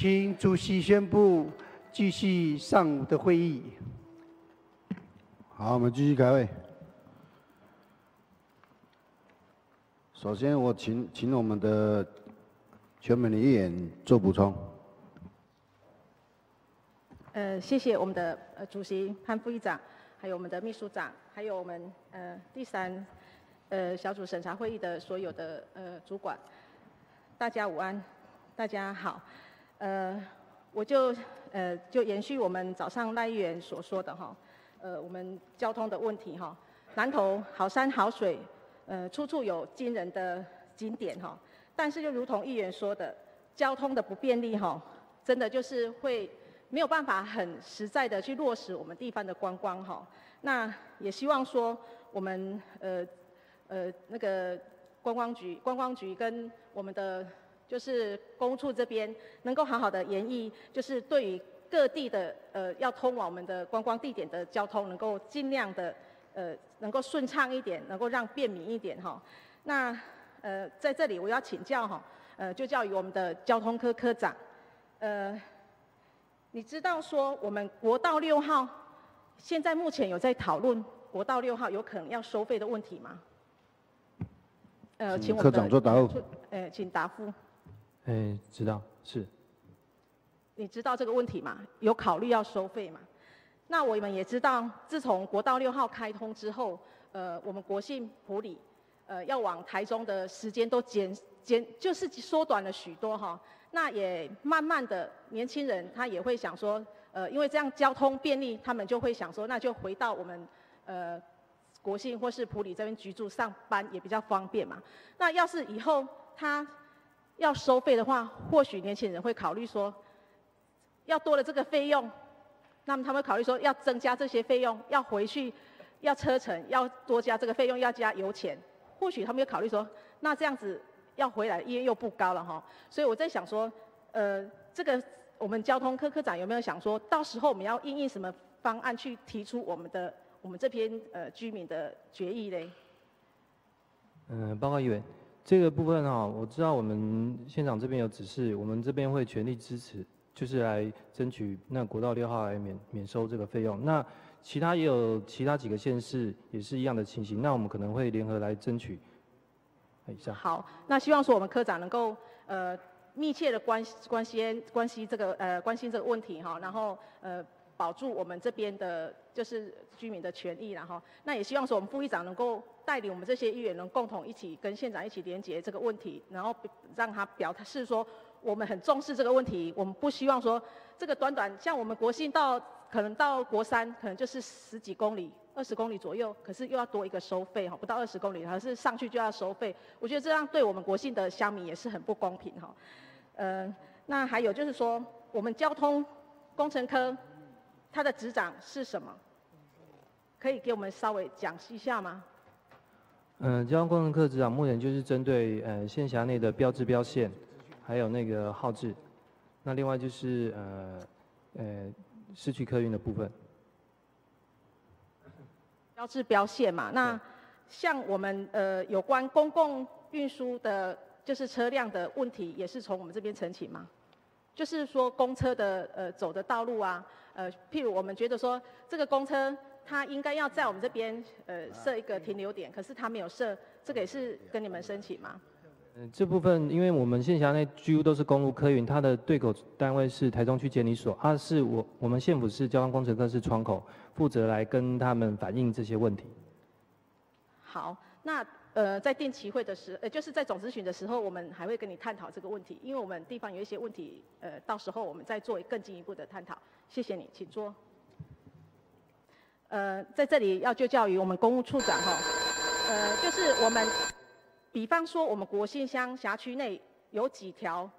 请主席宣布继续上午的会议。好，我们继续开会。首先，我请请我们的全美的议员做补充。呃，谢谢我们的呃主席潘副议长，还有我们的秘书长，还有我们呃第三呃小组审查会议的所有的呃主管，大家午安，大家好。呃，我就呃就延续我们早上赖议员所说的哈，呃我们交通的问题哈，南投好山好水。呃，处处有惊人的景点哈，但是就如同议员说的，交通的不便利哈，真的就是会没有办法很实在的去落实我们地方的观光哈。那也希望说我们呃呃那个观光局观光局跟我们的就是公处这边能够好好的研议，就是对于各地的呃要通往我们的观光地点的交通，能够尽量的。呃，能够顺畅一点，能够让便民一点哈。那呃，在这里我要请教哈，呃，就教于我们的交通科科长，呃，你知道说我们国道六号现在目前有在讨论国道六号有可能要收费的问题吗？呃，请科长做答复。呃，请答复。哎，知道是。你知道这个问题吗？有考虑要收费吗？那我们也知道，自从国道六号开通之后，呃，我们国信普里，呃，要往台中的时间都减减，就是缩短了许多哈。那也慢慢的，年轻人他也会想说，呃，因为这样交通便利，他们就会想说，那就回到我们呃国信或是普里这边居住上班也比较方便嘛。那要是以后他要收费的话，或许年轻人会考虑说，要多了这个费用。那么他们考虑说要增加这些费用，要回去，要车程，要多加这个费用，要加油钱。或许他们又考虑说，那这样子要回来，因为又不高了哈。所以我在想说，呃，这个我们交通科科长有没有想说，到时候我们要应应什么方案去提出我们的我们这篇呃居民的决议嘞？嗯，报告议员，这个部分哈，我知道我们现场这边有指示，我们这边会全力支持。就是来争取那国道六号来免免收这个费用。那其他也有其他几个县市也是一样的情形。那我们可能会联合来争取。以上。好，那希望说我们科长能够呃密切的关关心关心这个呃关心这个问题哈，然后呃保住我们这边的就是居民的权益然后那也希望说我们副议长能够带领我们这些议员能共同一起跟县长一起连接这个问题，然后让他表示说。我们很重视这个问题，我们不希望说这个短短像我们国信到可能到国三可能就是十几公里、二十公里左右，可是又要多一个收费哈，不到二十公里，还是上去就要收费。我觉得这样对我们国信的乡民也是很不公平哈。呃，那还有就是说，我们交通工程科它的执掌是什么？可以给我们稍微讲一下吗？嗯，交通工程科执掌目前就是针对呃县辖内的标志标线。还有那个号志，那另外就是呃呃市区客运的部分。标志标线嘛，那像我们呃有关公共运输的，就是车辆的问题，也是从我们这边澄清吗？就是说公车的呃走的道路啊，呃譬如我们觉得说这个公车它应该要在我们这边呃设一个停留点，可是它没有设，这个也是跟你们申请吗？这部分，因为我们县辖内几乎都是公路客运，它的对口单位是台中区监理所，它是我我们县府市交通工程科是窗口，负责来跟他们反映这些问题。好，那呃在定期会的时，呃就是在总咨询的时候，我们还会跟你探讨这个问题，因为我们地方有一些问题，呃到时候我们再做更进一步的探讨。谢谢你，请坐。呃，在这里要就教于我们公务处长哈，呃就是我们。比方说，我们国信乡辖区内有几条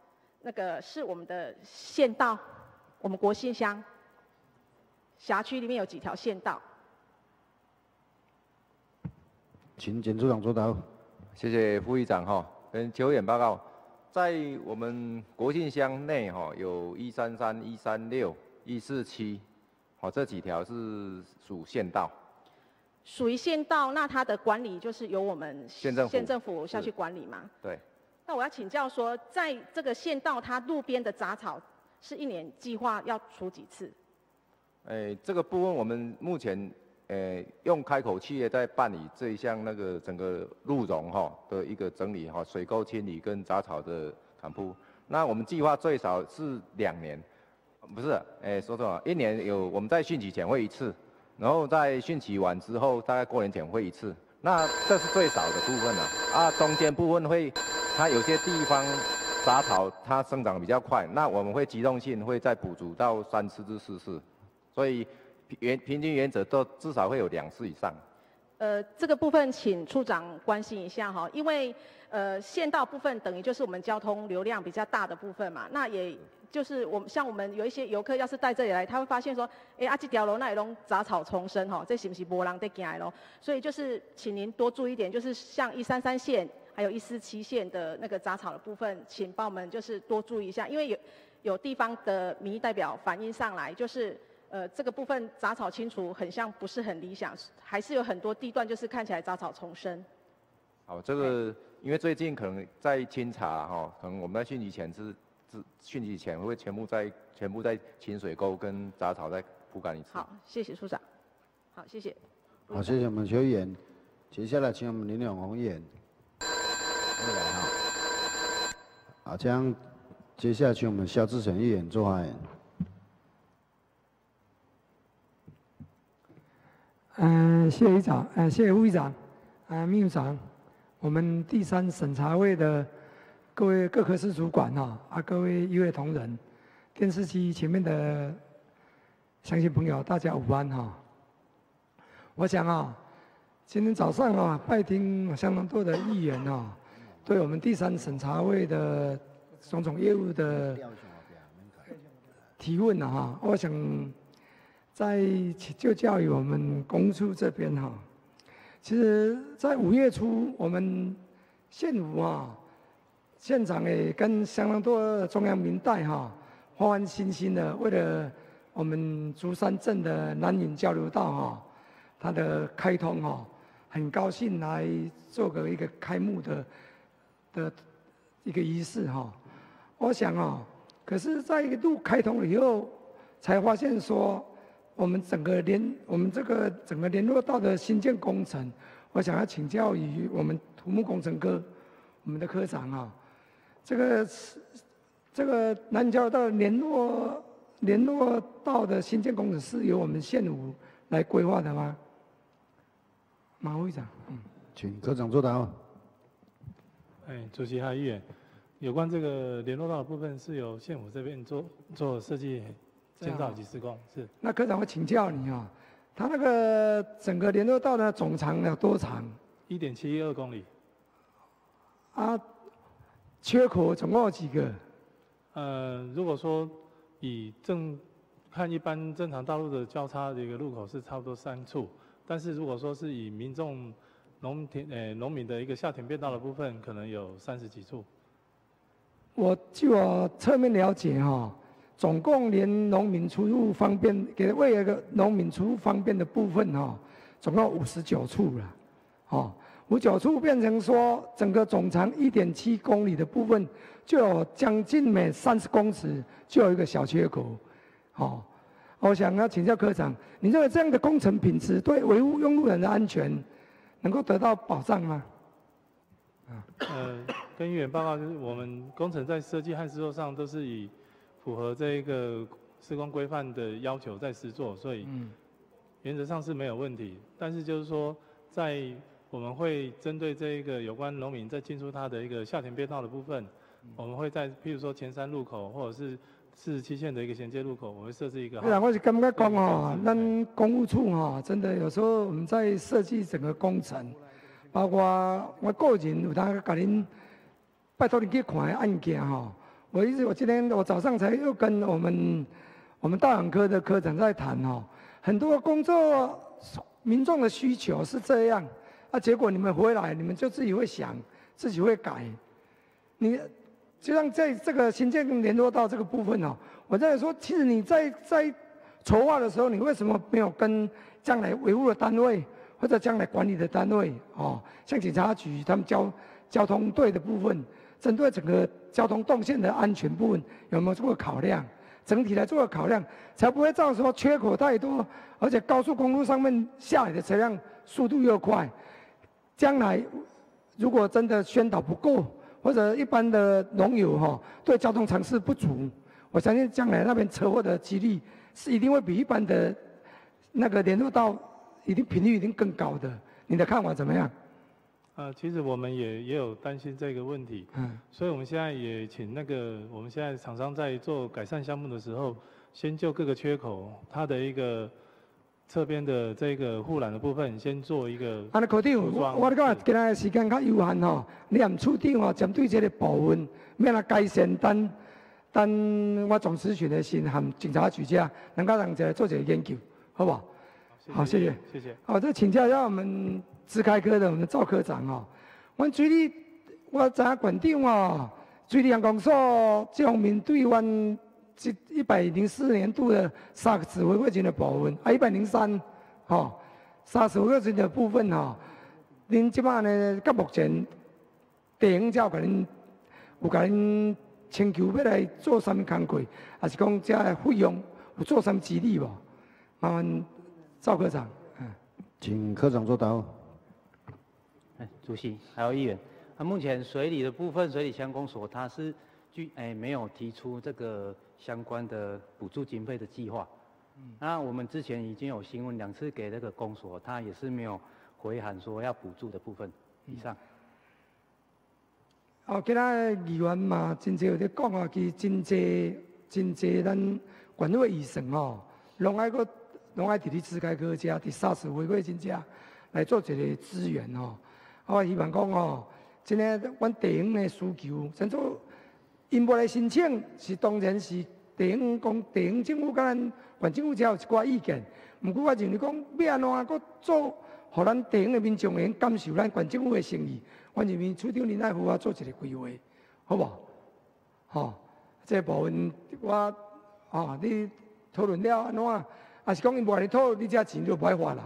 那个是我们的县道，我们国信乡辖区里面有几条县道。请简处长作答。谢谢副议长哈，跟球员报告，在我们国庆乡内哈，有一三三、一三六、一四七，好这几条是属县道。属于县道，那它的管理就是由我们县政府县政府下去管理嘛。对。那我要请教说，在这个县道，它路边的杂草，是一年计划要除几次？哎，这个部分我们目前，呃，用开口企业在办理这一项那个整个鹿茸哈的一个整理哈，水沟清理跟杂草的砍铺。那我们计划最少是两年，不是，哎，说错了，一年有我们在汛期前会一次，然后在汛期完之后，大概过年前会一次。那这是最少的部分了，啊，中间部分会，它有些地方杂草它生长比较快，那我们会机动性会再补足到三次至四次。所以原平均原则都至少会有两次以上。呃，这个部分请处长关心一下哈，因为呃县道部分等于就是我们交通流量比较大的部分嘛，那也就是我们像我们有一些游客要是带这里来，他会发现说，哎啊这条路那里拢杂草丛生哈，这是不是波浪在进来咯？所以就是请您多注意一点，就是像一三三线还有一四七线的那个杂草的部分，请帮我们就是多注意一下，因为有有地方的民意代表反映上来就是。呃，这个部分杂草清除很像不是很理想，还是有很多地段就是看起来杂草丛生。好，这个因为最近可能在清查哈，可能我们在汛期前是是汛期前会全部在全部在清水沟跟杂草在铺干一次。好，谢谢处长。好，谢谢。好，谢谢我们邱议员。接下来请我们林永红议员过来哈。好，这样接下来请我们肖志成议员做发言。嗯，谢议长，嗯，谢谢副议长，啊，秘书长，我们第三审查会的各位各科室主管哈，啊，各位议会同仁，电视机前面的乡亲朋友，大家午安哈。我想啊，今天早上啊，拜听相当多的议员啊，对我们第三审查会的种种业务的提问啊哈，我想。在就教育我们公处这边哈，其实，在五月初，我们县府啊，现场也跟相当多中央民代哈，欢欢心心的为了我们竹山镇的南引交流道哈，它的开通哈，很高兴来做个一个开幕的的一个仪式哈。我想啊，可是在路开通了以后，才发现说。我们整个联，我们这个整个联络道的新建工程，我想要请教于我们土木工程科，我们的科长啊，这个是这个南交道联络联络道的新建工程是由我们县府来规划的吗？马会长，嗯，请科长作答。哎，主席还有议员，有关这个联络道的部分是由县府这边做做设计。建造几十公是。那科长，我请教你啊，他那个整个联络道的总长有多长？一点七一二公里。啊，缺口总共有几个？呃，如果说以正看一般正常道路的交叉的一个路口是差不多三处，但是如果说是以民众农田呃农民的一个下田变道的部分，可能有三十几处。我据我侧面了解哈。总共连农民出入方便，给为了个农民出入方便的部分哈，总共五十九处了，哦，五九处变成说整个总长一点七公里的部分，就有将近每三十公尺就有一个小缺口，哦，我想要请教科长，你认为这样的工程品质对维护用路人的安全能够得到保障吗？啊，呃，跟议员报告就是我们工程在设计和制作上都是以。符合这一个施工规范的要求在施作，所以原则上是没有问题。但是就是说，在我们会针对这一个有关农民在进出他的一个下田变道的部分，我们会在譬如说前山路口或者是四十七线的一个衔接路口，我会设置一个。对啊，我是感觉讲哦，咱公务处哈，真的有时候我们在设计整个工程，包括我个人有当甲您拜托你去看案件哈。我一直，我今天我早上才又跟我们我们大养科的科长在谈哦，很多工作民众的需求是这样，啊，结果你们回来，你们就自己会想，自己会改，你就像在这个新建联络到这个部分哦，我在说，其实你在在筹划的时候，你为什么没有跟将来维护的单位或者将来管理的单位哦，像警察局他们交交通队的部分？针对整个交通动线的安全部分，有没有做过考量？整体来做个考量，才不会造成说缺口太多，而且高速公路上面下来的车辆速度又快，将来如果真的宣导不够，或者一般的农友哈对交通常识不足，我相信将来那边车祸的几率是一定会比一般的那个联络道一定频率一定更高的。你的看法怎么样？呃，其实我们也也有担心这个问题，嗯，所以我们现在也请那个我们现在厂商在做改善项目的时候，先就各个缺口它的一个侧边的这个护栏的部分，先做一个。啊，那科长，我我讲今日时间较有限吼，你也唔处长哦，针对这个部分，免啦改善，等等我总咨询的先含警察局者，能够让这做一个研究，好不好？好，谢谢，谢谢。好，再请教一下我们支开科的我们的赵科长哦。阮水利，我知影馆长哦，水利公所这方面对阮一一百零四年度的沙石回馈金的部分，啊一百零三，吼沙石回馈金的部分吼，恁即摆呢，到目前地方有甲恁有甲恁请求要来做啥物工课，还是讲这费用有做啥物激励无？麻烦。赵科长，嗯，请科长做答。哎，主席还有议员，那目前水里的部分，水里乡公所它是具哎没有提出这个相关的补助经费的计划。嗯，那我们之前已经有新闻两次给那个公所，他也是没有回函说要补助的部分。以上。哦，今仔议员嘛，真侪有在讲啊，其真侪真侪咱管委医生哦，拢爱个。拢爱伫咧自开科家，伫沙石回馈真正来做一个资源吼。我希望讲吼，真个阮地方的需求，先做因要来申请，是当然是地方讲地方政府甲咱县政府才有一寡意见。毋过我认为讲要安怎搁做，互咱地方的民众能感受咱县政府的诚意。我认为处长林爱富啊做一个规划，好无？吼，这部分我哦，你讨论了安怎？啊是讲因无安尼讨，你这钱就不爱花啦。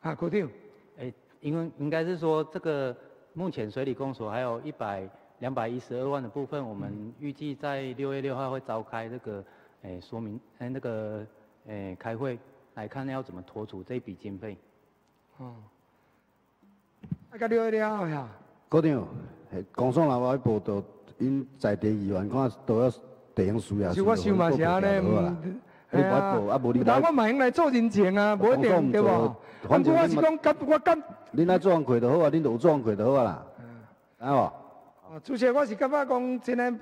啊，科长。诶，因为应该是说这个目前水利公所还有一百两百一十二万的部分，我们预计在六月六号会召开这个诶说明诶那个诶开会来看要怎么拖出这笔经费。哦。啊，到六月六号呀。郭长，公所那边报道，因在地议员看都要地方需要，就我想嘛是安尼。你不报，啊无你来。我嘛用来做人情啊，无一定对无？反正我是讲，甲我甲。恁来做工课就好啊，恁有做工课就好啊啦。嗯。啊哦，主席，我是感觉讲，真诶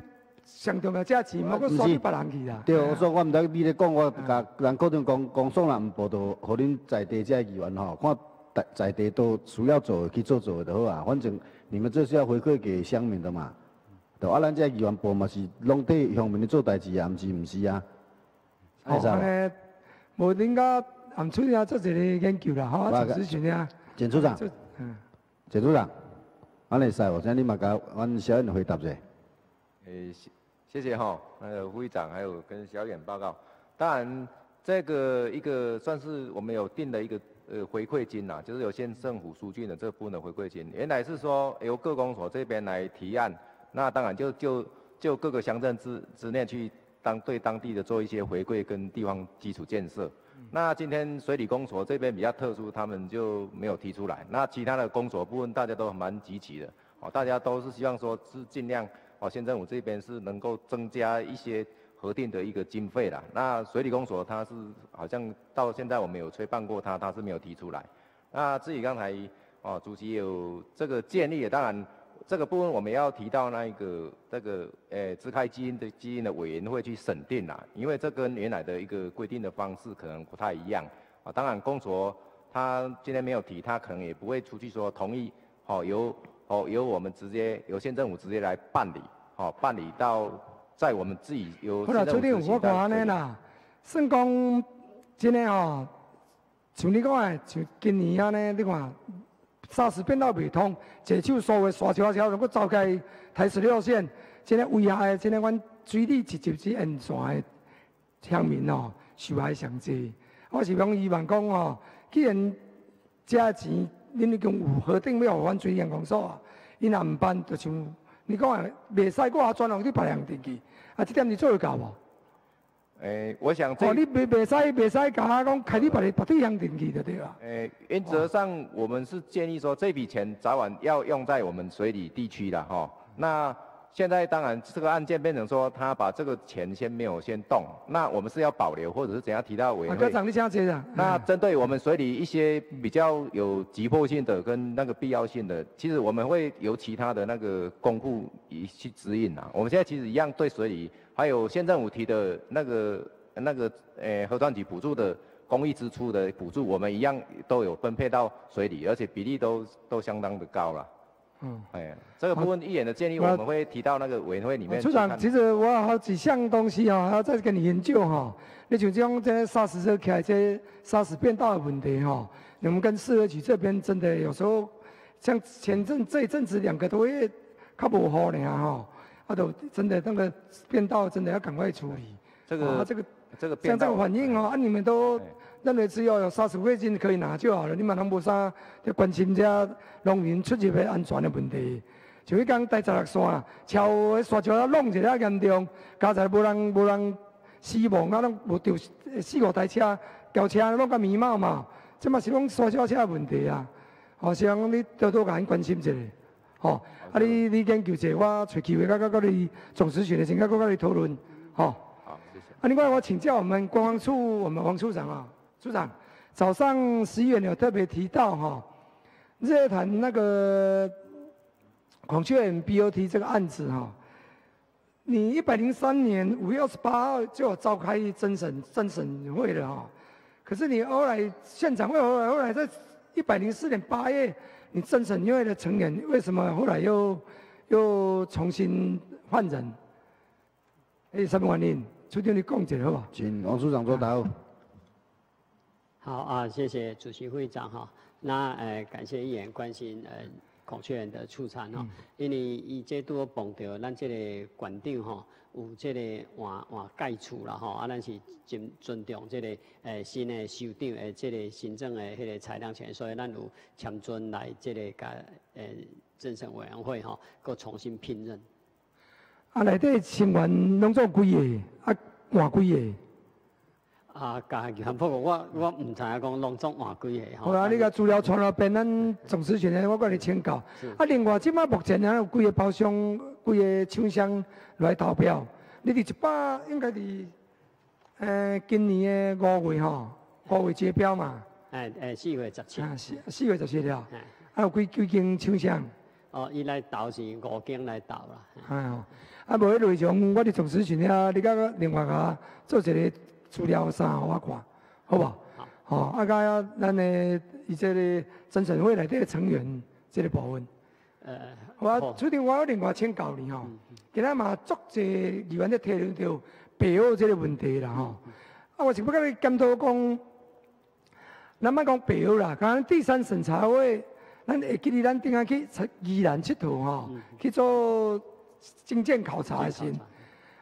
上重要价钱，莫搁刷去别人去啦。对，我说我毋知你咧讲，我甲人固定讲讲爽啦，毋报道，互恁在地这议员吼，看在在地都需要做去做做就好啊。反正你们这是要回馈给乡民的嘛。对啊，咱这议员部嘛是拢替乡民做代志啊，毋是毋是啊？哦，安尼无恁家含处啊做一个研究啦，吼，总咨询啊。简处长，嗯，简处长，安尼使无？现在你嘛甲阮小燕回答者。诶，谢谢哈，那个副议长还有跟小燕报告。当然，这个一个算是我们有定的一个呃回馈金呐，就是有县政府疏浚的这部分的回馈金。原来是说由各公所这边来提案，那当然就就就各个乡镇之之内去。当对当地的做一些回馈跟地方基础建设，那今天水利公所这边比较特殊，他们就没有提出来。那其他的公所部分大家都蛮积极的，哦，大家都是希望说是尽量哦，县政府这边是能够增加一些核定的一个经费啦。那水利公所它是好像到现在我们有催办过他，他是没有提出来。那至于刚才哦，主席有这个建议，当然。这个部分我们要提到那一个这个呃，支开基因的基因的委员会去审定啦，因为这跟原来的一个规定的方式可能不太一样啊。当然，公所他今天没有提，他可能也不会出去说同意，好由哦由我们直接由县政府直接来办理，好办理到在我们自己由县政府自己我看安尼啦，算讲今天哦，像你讲诶，像今年安尼，你看。霎时变到未通，一手所有沙桥桥，如果走开台十六线，现在危害，现在阮水利直接是沿线的乡民哦，受害上济。我是讲希望讲哦，既然这钱恁已经有核定要互阮水利公所啊，因也毋办，就像你讲诶，袂使我也转让去别人地去，啊，这点你做会到无？诶，我想这哦，你袂袂使袂使讲开你别别对对吧？诶，原则上我们是建议说这笔钱早晚要用在我们水里地区的哈。那现在当然这个案件变成说他把这个钱先没有先动，那我们是要保留或者是怎样提到委员会？科长你请接啊。那针对我们水里一些比较有急迫性的跟那个必要性的，其实我们会由其他的那个公库以去指引啊。我们现在其实一样对水里，还有县政府提的那个那个诶核专局补助的公益支出的补助，我们一样都有分配到水里，而且比例都都相当的高了。嗯，哎，这个部分议员的建议，我们会提到那个委员会里面。处长，其实我有好几项东西哦，还要再跟你研究哈。你像这种这沙石车开这沙石变大的问题哈，我们跟市委局这边真的有时候，像前阵这一阵子两个多月，靠不好呢哈，啊都真的那个变道真的要赶快处理。这个这个这个像这个反应哦，啊你们都。认为只要有沙石灰金可以拿就好了，你嘛拢无啥要关心这农民出入的安全的问题。就迄工带十六线，桥的沙桥啊弄一下严重，加在无人无人死亡，啊拢无着四五台车轿车拢甲迷茫嘛，这嘛是拢沙桥车的问题啊。哦，希望你多多甲因关心一下。哦，啊你你研究一下，我找机会甲甲甲你总咨询的时，甲甲你讨论。好，好，谢谢。啊，另外我请教我们观光处我们王处长啊。处长，早上十一点有特别提到哈，日月潭那个孔雀园 BOT 这个案子哈，你一百零三年五月二十八号就有召开侦审侦审会了哈，可是你后来现场会后来后来在一百零四年八月，你侦审会的成员为什么后来又又重新换人？哎，什么原因？处长你讲一下好吧？请王处长作答。好啊，谢谢主席会长哈。那呃，感谢议员关心呃孔雀园的出产哈。因为伊这都碰到咱这个馆长哈，有即个换换盖处啦吼，啊，咱是尊尊重这个呃新的首长诶即个行政的迄个裁量权，所以咱有签准来这个甲呃政审委员会哈，搁重新聘任。啊，内底成员拢做几个？啊，换几个？啊，家己不过我我唔知影讲拢总换几个吼。好啊，你个资料传到边，咱总司权的我甲你请教。啊，另外即摆目前还有几个包厢、几个厂商来投票？你哋一百应该伫诶今年的五月吼，五月结标嘛。诶诶，四月十七。啊，四四月十七了。啊，有几几间厂商？哦，伊来投是五间来投啦。哎哦，啊，无迄内容，我哋总司权啊，你甲另外甲做一个。资料啥我看，好不？好。好，啊，甲咱的以这个真审会内底成员这个部分。呃，我处长，我有另外请教你吼，今仔嘛足济议员在提论到北欧这个问题啦吼。啊，我是不甲你监督讲，咱莫讲北欧啦，讲第三审查会，咱会记得咱顶下去宜兰佚佗吼，去做证件考察先。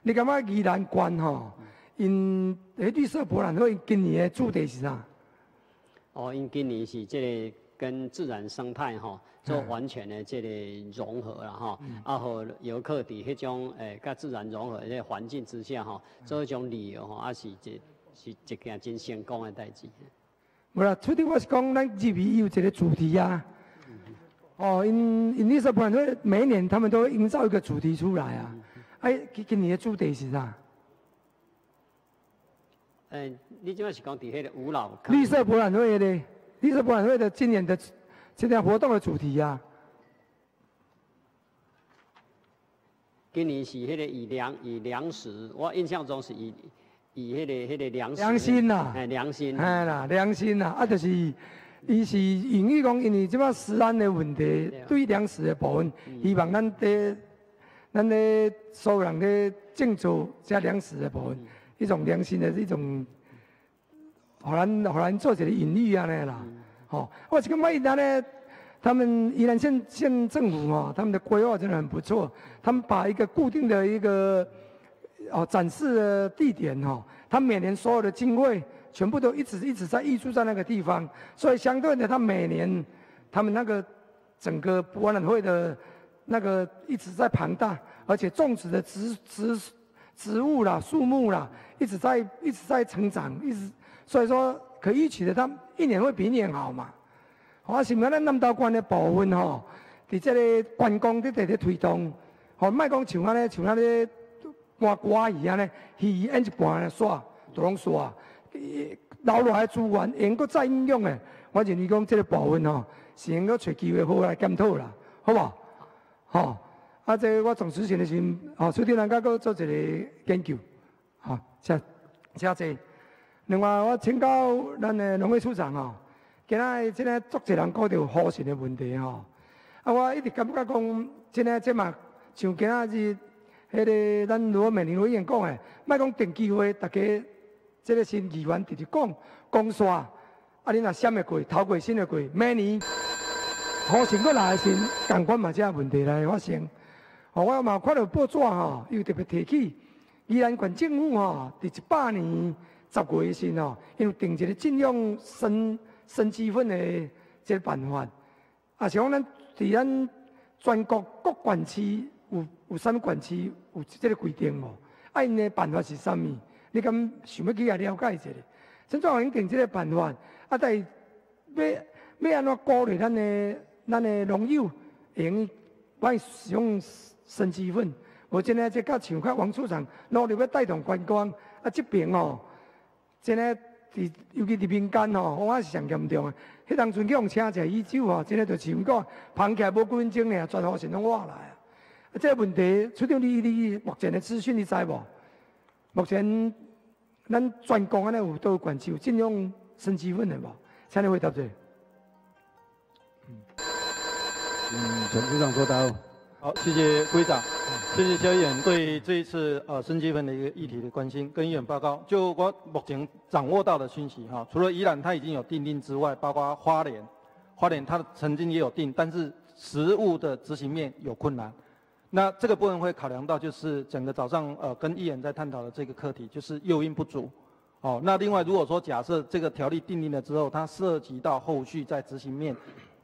你感觉宜兰关吼？因诶绿色博览会今年的主题是啥？哦，因今年是这个跟自然生态吼做完全的这个融合了哈，啊，和游客伫迄种诶甲自然融合的环境之下吼，做一种旅游吼，啊是一是一件真成功的代志。无啦，出题我是讲咱这边有一个主题啊。哦，因因绿色博览会每一年他们都会营造一个主题出来啊。哎，今今年的主题是啥？嗯，你即摆是讲伫迄个五老绿色博览会的，绿色博览会的今年的今年活动的主题啊。今年是迄个以粮以粮食，我印象中是以以迄个迄个粮食。良心呐，哎，良心。哎啦，良心呐，啊，就是，伊是隐喻讲，因为即摆食安的问题，对粮食的部分，希望咱的咱的所有人的种植加粮食的部分。一种良心的一种，互咱互咱做起来隐喻啊那啦，哦，我这个麦达呢，他们宜兰县县政府哦，他们的规划真的很不错，他们把一个固定的一个哦展示的地点哈，他每年所有的经费全部都一直一直在溢出在那个地方，所以相对的，他每年他们那个整个博览会的那个一直在庞大，而且种植的植植。植物啦、树木啦，一直在一直在成长，一直所以说可以预期的，它一年会比一年好嘛。我想讲咱南投县的部分吼，伫这个观光伫在咧推动，吼，莫讲像安尼像安尼搬瓜一样咧，鱼演一半咧耍，都拢耍，留落来资源应该再应用诶。我认为讲这个部分吼，是应该找机会好来检讨啦，好无？吼，啊，即个我从之前的时候，吼，苏天人家搁做一个研究，吼，谢谢谢。另外，我请教咱的农业处长吼。今仔即个足侪人讲到呼吸的问题吼，啊，我一直感觉讲，即个即嘛像今仔日迄个咱罗美玲委员讲的，莫讲定机会，大家即个新议员直直讲讲煞，啊，你若闪会过，头过身会过，明年呼吸过来的时，共款嘛即个问题来发生。哦，我嘛看到报纸吼，又特别提起，宜兰县政府吼，伫一百年十月时吼，因为定一个禁用生。生鸡粉的这个办法，啊，像咱伫咱全国各县市有有啥物县市有这个规定无？啊，因的办法是啥物？你敢想要去啊了解一下？怎怎样定这个办法？啊，但要要安怎鼓励咱的咱的农友用买使用生鸡粉？我今日即甲像甲王处长努力要带动观光，啊，这边哦，真诶。伫尤其伫民间吼，我是上严重诶。迄当阵去用请者伊酒吼，真诶就像讲捧起来无几分钟呢，全部是拢活来啊！啊，这个问题，处长你你目前的资讯你知无？目前咱全国安尼有多管区有禁用生鸡粉的无？请你回答者。嗯，陈处长说到。好，谢谢会长，谢谢肖议员对这一次呃生鸡粉的一个议题的关心，跟议员报告。就我目前掌握到的讯息哈，除了宜兰它已经有定定之外，包括花莲，花莲它曾经也有定，但是实物的执行面有困难。那这个部分会考量到就是整个早上呃跟议员在探讨的这个课题，就是诱因不足。哦，那另外如果说假设这个条例定定了之后，它涉及到后续在执行面。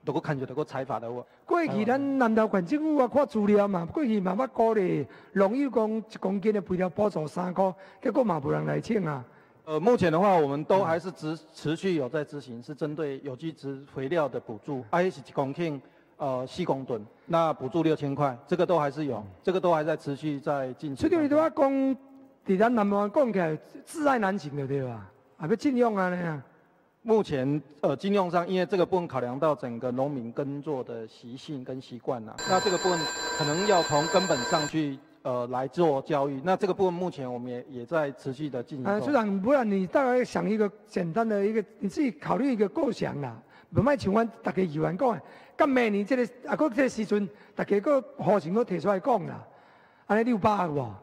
都够看就得够采访的我。过去咱南投县政府啊看资料嘛，过去嘛捌鼓励农友讲一公斤的肥料补助三块，结果嘛无人来请啊。呃，目前的话，我们都还是持持续有在执行，是针对有机质肥料的补助，I 是一公顷呃四公吨，那补助六千块，这个都还是有，这个都还在持续在进行。所以你都要讲，伫咱南湾讲起来，自爱难行的对吧？啊要禁用啊那样。目前呃，金用上，因为这个部分考量到整个农民耕作的习性跟习惯呐，那这个部分可能要从根本上去呃来做教育。那这个部分目前我们也也在持续的进行。啊，处长，不然你大概想一个简单的一个，你自己考虑一个构想啦，唔卖像阮大家议员讲的，咁明年这个啊，嗰这个时阵，大家个好情都提出来讲啦，安尼六百个无？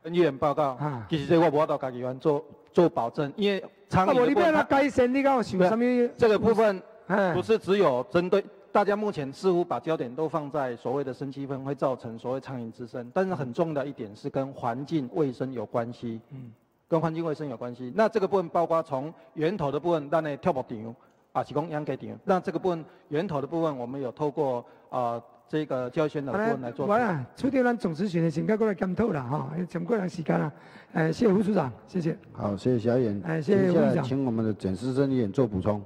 跟议员报告，啊，其实这我无到家议员做做保证，因为。什么？这个部分不是只有针对大家目前似乎把焦点都放在所谓的生气氛会造成所谓苍蝇滋生，但是很重要的一点是跟环境卫生有关系。嗯，跟环境卫生有关系。那这个部分包括从源头的部分，咱的跳布场啊，提供养给场。那这个部分源头的部分，我们有透过啊。这个教宣的部分来做。完了，出掉咱总咨询的请该过来检讨了哈，怎么过来时间了？哎，谢谢胡处长，谢谢。好，谢谢小演。哎，谢谢副处长。请我们的简思正议员做补充。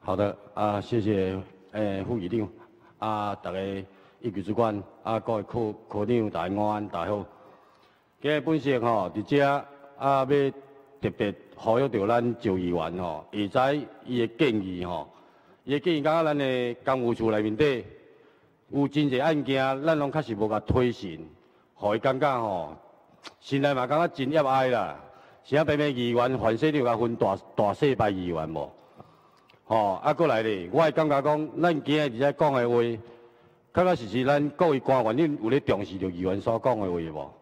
好的，啊，谢谢，诶，副议长，啊，大家一举主管，啊，各位科科长、大安，大家好。今日本席吼，伫遮啊，要特别呼吁到咱就议员吼，下载伊的建议吼。伊建议讲，咱的公务处内面底有真侪案件，咱拢确实无甲推行，互伊感觉吼，心内嘛感觉真压哀啦。是啊，平平议员，凡事你甲分大大细排议员无？吼，啊，过来咧，我会感觉讲，咱今日伫遮讲的话，确确实实咱各位官员，恁有咧重视着议员所讲的话无？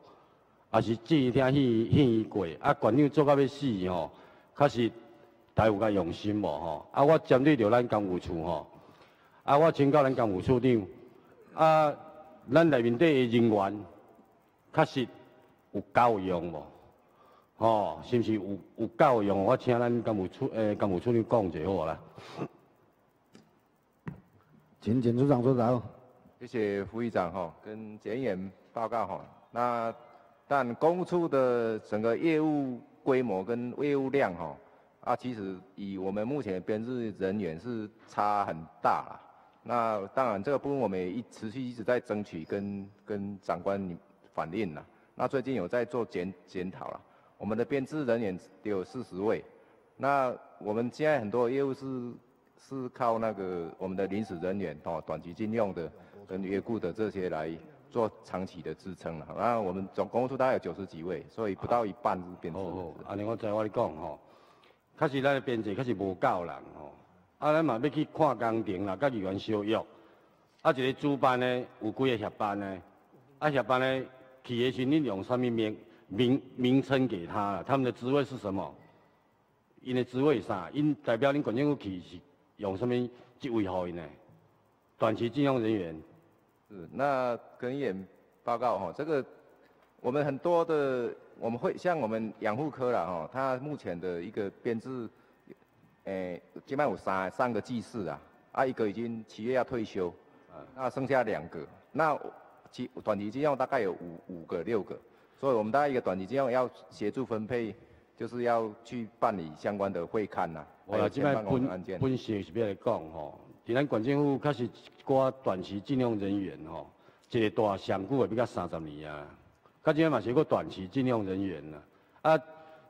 啊，是只听耳耳过，啊，官长做到要死吼，确实。大有较用心无吼？啊，我针对着咱公务处吼，啊，我请教咱公务处长，啊，咱内面底的人员，确实有够用无？吼，是毋是有有够用？我请咱公务处诶，公务处长讲者好啦。请简处长说答。谢谢副议长吼，跟检验报告吼。那但公务处的整个业务规模跟业务量哈，啊，其实以我们目前的编制人员是差很大啦。那当然这个部分我们也一持续一直在争取跟跟长官反映了。那最近有在做检检讨了，我们的编制人员有四十位，那我们现在很多业务是是靠那个我们的临时人员哦，短期禁用的跟约雇的这些来。做长期的支撑了，那我们总公数大概有九十几位，所以不到一半是编制。哦，安尼我知我你讲吼，确实咱的编制确实无够人吼，啊，咱嘛要去看工程啦，甲议员相约，啊，一个主办呢有几个协办呢？啊，协办呢企业时恁用什么名名名称给他了？他们的职位是什么？因的职位啥？因代表恁管政府企是用什么职位好因呢？短期禁用人员。是，那跟议员报告哈，这个我们很多的我们会像我们养护科了哈，它目前的一个编制，诶，基本上有三三个技师啊，啊一个已经七月要退休，那剩下两个，那期短期金用大概有五五个六个，所以我们大概一个短期金用要协助分配，就是要去办理相关的会刊呐，还有办公案件。本是要来讲吼。伫咱县政府确实寡短期禁用人员吼，一个大上久也比较三十年啊。较即嘛是个短期禁用人员啦。啊，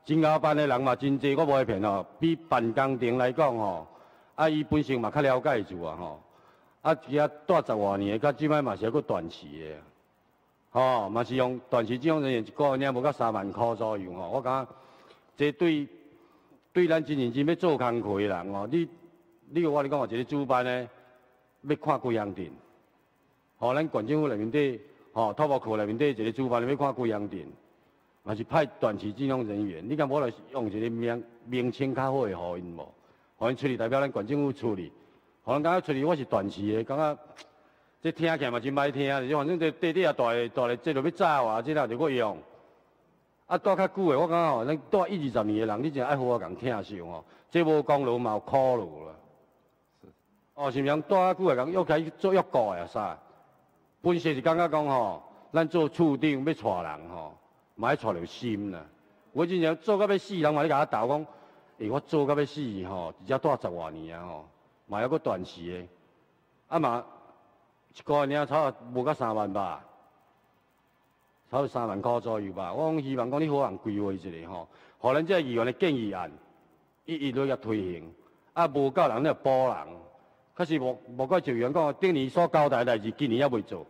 真加班的人嘛真济，我无会骗吼。比办工程来讲吼，啊伊本身嘛较了解住啊吼。啊，伊啊带十外年，较即摆嘛是个短期的，吼嘛是用短期禁用人员一个月领无到三万块左右吼。我感觉这对对咱真认真要做工课的人哦，你。你有我你讲，一个主办呢，要看几样店，吼，咱县政府内面底，吼，托福课内面底一个主办要看贵阳店，嘛是派短期金融人员，你敢无来用一个名名称较好的互因无？互因处理代表咱县政府处理，互人感觉处理我是短期的，感觉这听起来嘛真歹听，反正这短短也大大个，这落要走啊，这了就搁用。啊，待较久的，我感觉吼，咱待一二十年的人，你真爱好我共听受吼，这无功劳嘛有苦劳啦。哦，是毋是？带啊久来讲，又开做约告啊啥？本身是感觉讲吼，咱做处长要带人吼，嘛要带着心啦。我真正做甲要死，人嘛咧甲我斗讲，诶，我做甲要死吼，直接带十外年啊吼，嘛还阁短期的，啊嘛一个月领差无甲三万吧，差不三万块左右吧。我讲希望讲你好人规划一下吼，互咱这议员的建议案一一路要推行，啊无够人咧补人。可是无无怪就员讲，顶年所交代代志，今年也未做。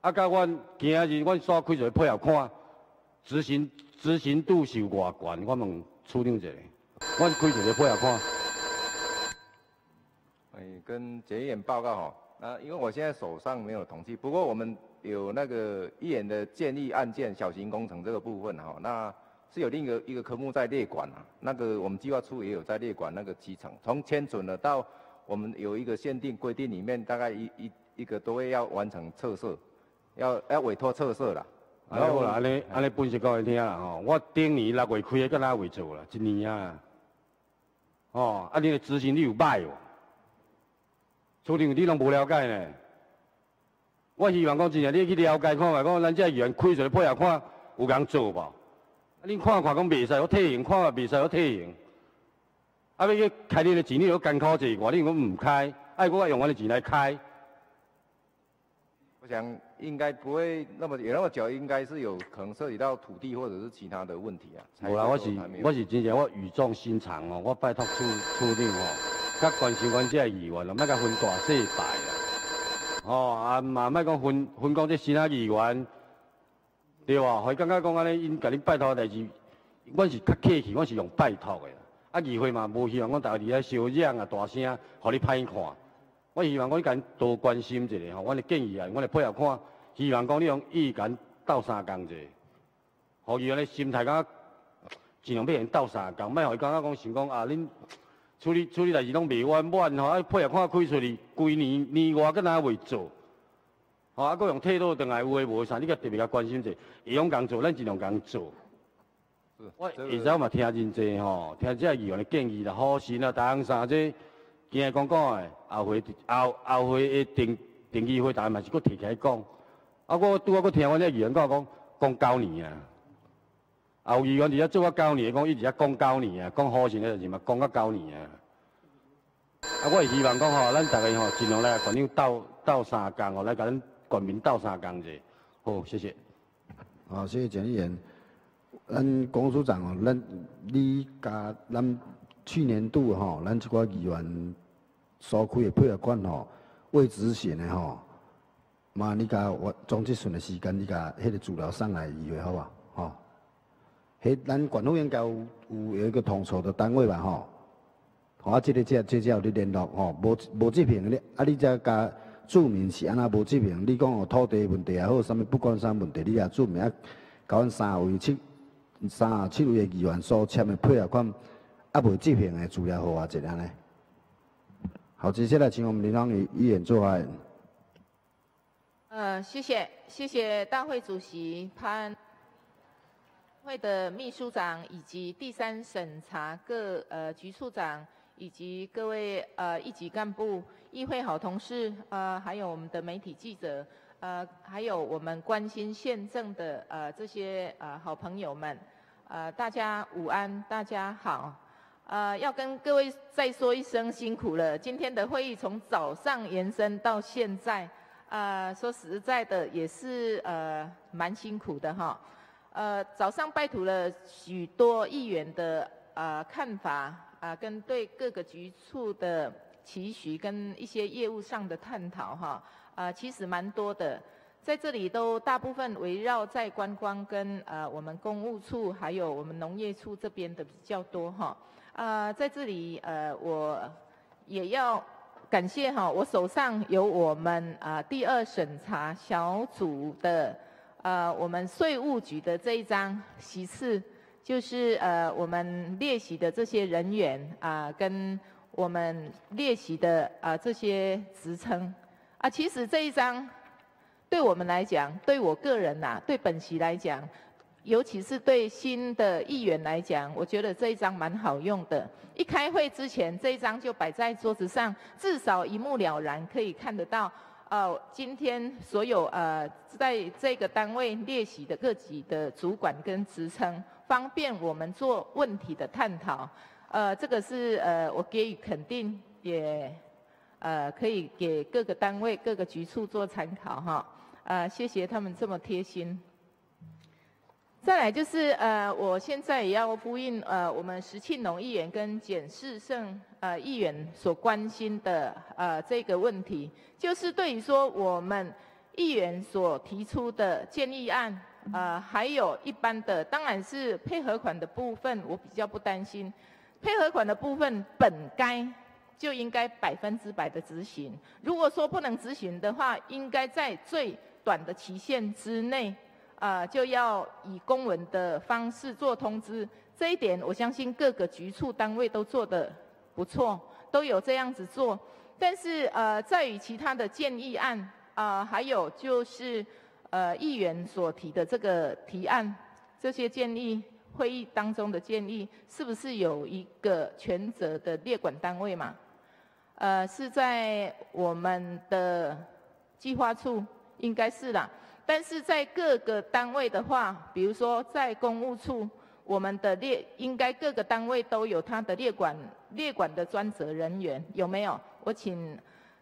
啊，甲阮今日阮所开就配合看，执行执行度是有偌悬？我问处长一下，阮开就配合看。哎，跟检验报告吼，那因为我现在手上没有统计，不过我们有那个议员的建议案件小型工程这个部分哈，那是有另一个一个科目在列管啊。那个我们计划处也有在列管那个基层，从签准了到。我们有一个限定规定，里面大概一一一个多月要完成测试，要要委托测试啦。然后啦，安尼安尼分析讲来听啦吼，我顶年六月开，个哪会做啦？一年啊，哦，啊，你的执行力有歹哦。处长，你拢无了解呢？我希望讲真正你去了解看下，讲咱这议员开出来配合看有人做无？啊，你看看讲袂使，我退行，看看袂使，我退行。啊！要去开你的钱，你要艰苦一我你讲唔开，爱我用我的钱来开。我想应该不会那么有那么久，应该是有可能涉及到土地或者是其他的问题啊。无啦，我是我是真正我语重心长哦，我拜托处处长哦，较关心阮这议员，莫甲分大细大啦。哦，啊嘛莫讲分分讲这新啊议员，对哇？会感觉讲安尼，因甲你拜托代志，阮是较客气，阮是用拜托的。啊，议会嘛无希望讲大家伫遐小嚷啊、大声，互你歹看。我希望讲你敢多关心一下吼，阮的建议啊，阮来配合看。希望讲你用意敢斗相共者，互伊安尼心态感觉尽量要用斗相共，莫互伊感觉讲想讲啊，恁处理处理代志拢未完满吼，啊配合看开出去，规年年外搁哪未做，吼啊，搁用态度等来有诶无啥，你甲特别甲关心者，会用共做，咱尽量共做。我以前嘛听真济吼，听这议员的建议啦，好心啦，大项三这，今日讲讲的，后回后后回的定定议会，大家嘛是搁提起来讲。啊，我拄啊，搁听阮这议员讲讲讲九年啊，啊，有议员伫遐做啊九年，讲伊伫遐讲九年啊，讲好心的就是嘛，讲啊九年啊。啊，我希望讲吼，咱大家吼尽量来团长斗斗三工吼，来甲咱全民斗三工者。好，谢谢。好，谢谢简议员。咱公署长哦，咱你甲咱去年度吼，咱即寡议员所开的配合款吼，未执行的吼，嘛你甲我总即顺的时间，你甲迄个资料送来议会好吧？吼，迄咱管务员有有有一个统筹的单位吧？吼，我即个即即即有咧联络吼，无无这平咧，啊你则甲注明是安那无这平，你讲有土地问题也好，啥物不管啥问题，你也注明啊，甲阮三位七。三十七位议员所签的配合款，啊无执行的资料，互我一下呢？好，接下来请我们林芳议议员做发言。呃，谢谢，谢谢大会主席潘会的秘书长以及第三审查各呃局处长以及各位呃一级干部、议会好同事呃，还有我们的媒体记者。呃，还有我们关心宪政的呃这些呃好朋友们，呃大家午安，大家好，呃要跟各位再说一声辛苦了。今天的会议从早上延伸到现在，呃说实在的也是呃蛮辛苦的哈。呃早上拜读了许多议员的呃看法啊，跟对各个局处的期许跟一些业务上的探讨哈。啊，其实蛮多的，在这里都大部分围绕在观光跟呃我们公务处还有我们农业处这边的比较多哈。啊，在这里呃我也要感谢哈，我手上有我们啊第二审查小组的呃我们税务局的这一张席次，就是呃我们列席的这些人员啊跟我们列席的啊这些职称。啊，其实这一张，对我们来讲，对我个人呐，对本席来讲，尤其是对新的议员来讲，我觉得这一张蛮好用的。一开会之前，这一张就摆在桌子上，至少一目了然，可以看得到，呃，今天所有呃在这个单位列席的各级的主管跟职称，方便我们做问题的探讨。呃，这个是呃我给予肯定也。呃，可以给各个单位、各个局处做参考哈。呃，谢谢他们这么贴心。再来就是呃，我现在也要呼应呃，我们石庆农议员跟简世胜呃议员所关心的呃这个问题，就是对于说我们议员所提出的建议案，呃，还有一般的，当然是配合款的部分，我比较不担心。配合款的部分本该。就应该百分之百的执行。如果说不能执行的话，应该在最短的期限之内，啊，就要以公文的方式做通知。这一点，我相信各个局处单位都做得不错，都有这样子做。但是，呃，在于其他的建议案，啊，还有就是，呃，议员所提的这个提案，这些建议会议当中的建议，是不是有一个全责的列管单位嘛？呃，是在我们的计划处，应该是啦。但是在各个单位的话，比如说在公务处，我们的列应该各个单位都有他的列管列管的专责人员，有没有？我请，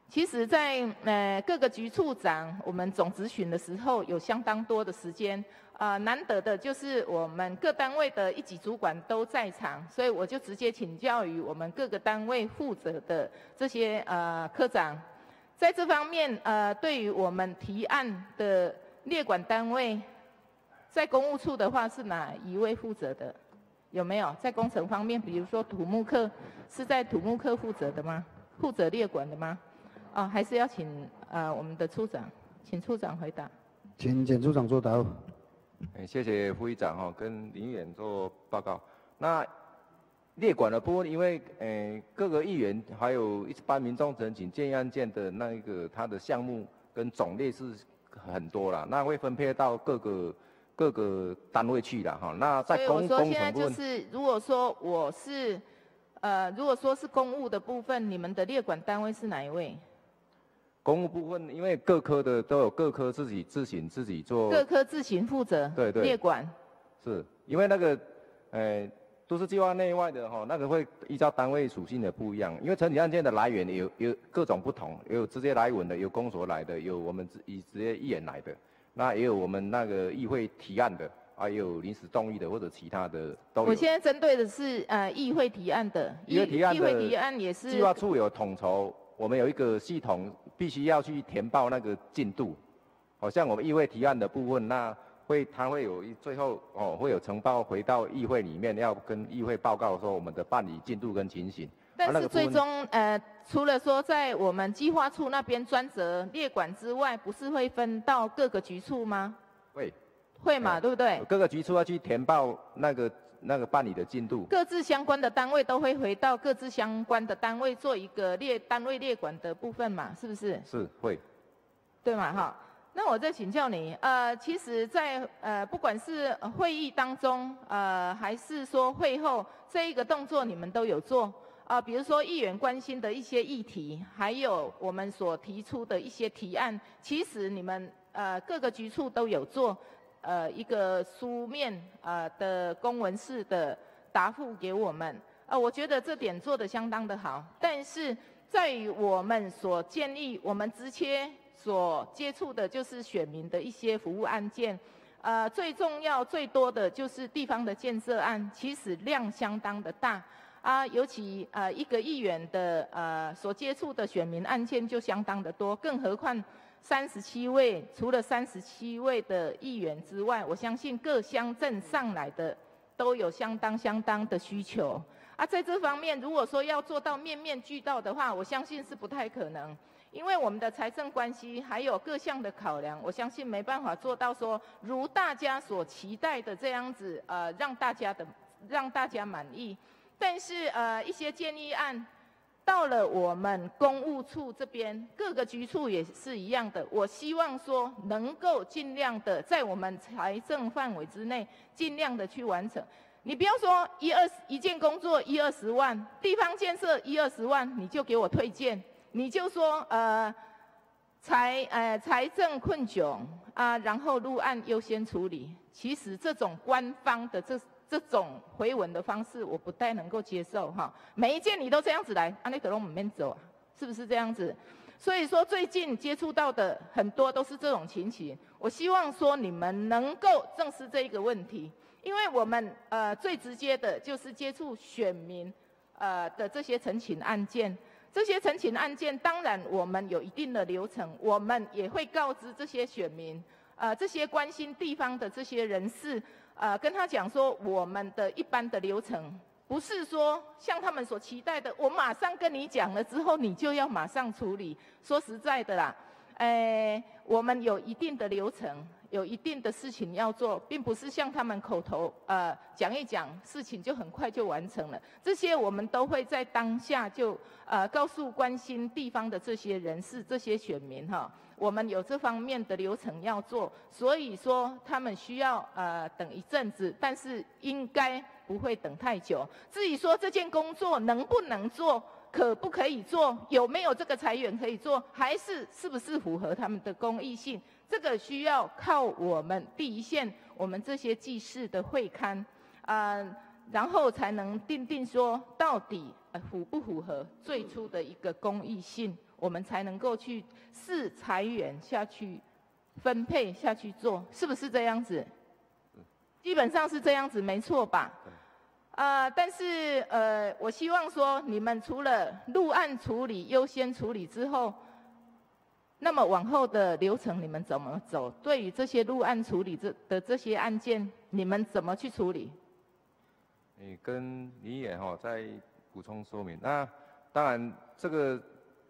其实，在呃各个局处长，我们总执询的时候，有相当多的时间。呃，难得的就是我们各单位的一级主管都在场，所以我就直接请教于我们各个单位负责的这些呃科长，在这方面呃，对于我们提案的列管单位，在公务处的话是哪一位负责的？有没有在工程方面，比如说土木科是在土木科负责的吗？负责列管的吗？啊，还是要请呃我们的处长，请处长回答。请简处长作答。哎，谢谢副议长哈，跟林议员做报告。那列管的部分，因为诶各个议员还有一般民众申请建议案件的那一个，它的项目跟种类是很多啦，那会分配到各个各个单位去了哈。那在公工程现在就是，如果说我是呃，如果说是公务的部分，你们的列管单位是哪一位？公务部分，因为各科的都有各科自己自行自己做，各科自行负责，对对，列管，是因为那个，呃，都市计划内外的哈，那个会依照单位属性的不一样，因为成体案件的来源有有各种不同，有直接来文的，有公所来的，有我们以直接议员来的，那也有我们那个议会提案的，还有临时动议的或者其他的都有。我现在针对的是呃议会提案的，议会提案的，议会提案也是计划处有统筹，我们有一个系统，必须要去填报那个进度，好像我们议会提案的部分那。会，它会有一最后哦，会有呈报回到议会里面，要跟议会报告说我们的办理进度跟情形。但是最终呃，除了说在我们计划处那边专责列管之外，不是会分到各个局处吗？会，会嘛，对不对？各个局处要去填报那个那个办理的进度。各自相关的单位都会回到各自相关的单位做一个列单位列管的部分嘛，是不是？是会。对嘛，哈。那我再请教你，呃，其实，在呃，不管是会议当中，呃，还是说会后这一个动作，你们都有做啊？比如说议员关心的一些议题，还有我们所提出的一些提案，其实你们呃各个局处都有做，呃一个书面呃的公文式的答复给我们，啊，我觉得这点做得相当的好，但是在我们所建议，我们直接。所接触的就是选民的一些服务案件，呃，最重要、最多的就是地方的建设案，其实量相当的大。啊，尤其呃一个议员的呃所接触的选民案件就相当的多，更何况三十七位，除了三十七位的议员之外，我相信各乡镇上来的都有相当相当的需求啊，在这方面，如果说要做到面面俱到的话，我相信是不太可能。因为我们的财政关系还有各项的考量，我相信没办法做到说如大家所期待的这样子，呃，让大家的让大家满意。但是呃，一些建议案到了我们公务处这边，各个局处也是一样的。我希望说能够尽量的在我们财政范围之内，尽量的去完成。你不要说一二十一件工作一二十万，地方建设一二十万，你就给我推荐。你就说呃财呃财政困窘啊，然后入案优先处理。其实这种官方的这这种回文的方式，我不太能够接受哈。每一件你都这样子来，安内可龙门面走啊，是不是这样子？所以说最近接触到的很多都是这种情形。我希望说你们能够正视这一个问题，因为我们呃最直接的就是接触选民呃的这些陈情案件。这些陈情案件，当然我们有一定的流程，我们也会告知这些选民，呃，这些关心地方的这些人士，呃，跟他讲说，我们的一般的流程，不是说像他们所期待的，我马上跟你讲了之后，你就要马上处理。说实在的啦，诶，我们有一定的流程。有一定的事情要做，并不是像他们口头呃讲一讲，事情就很快就完成了。这些我们都会在当下就呃告诉关心地方的这些人士、这些选民哈，我们有这方面的流程要做，所以说他们需要呃等一阵子，但是应该不会等太久。至于说这件工作能不能做，可不可以做，有没有这个财源可以做，还是是不是符合他们的公益性？这个需要靠我们第一线，我们这些技师的会刊，呃，然后才能定定说到底符不符合最初的一个公益性，我们才能够去试裁员下去分配下去做，是不是这样子？基本上是这样子，没错吧？啊，但是呃，我希望说你们除了入案处理优先处理之后。那么往后的流程你们怎么走？对于这些入案处理这的这些案件，你们怎么去处理？你跟李也哈再补充说明。那当然，这个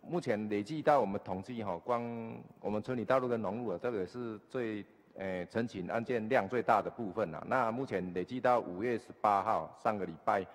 目前累计到我们统计哈，光我们村里道路跟农路这个是最诶申请案件量最大的部分了。那目前累计到五月十八号上个礼拜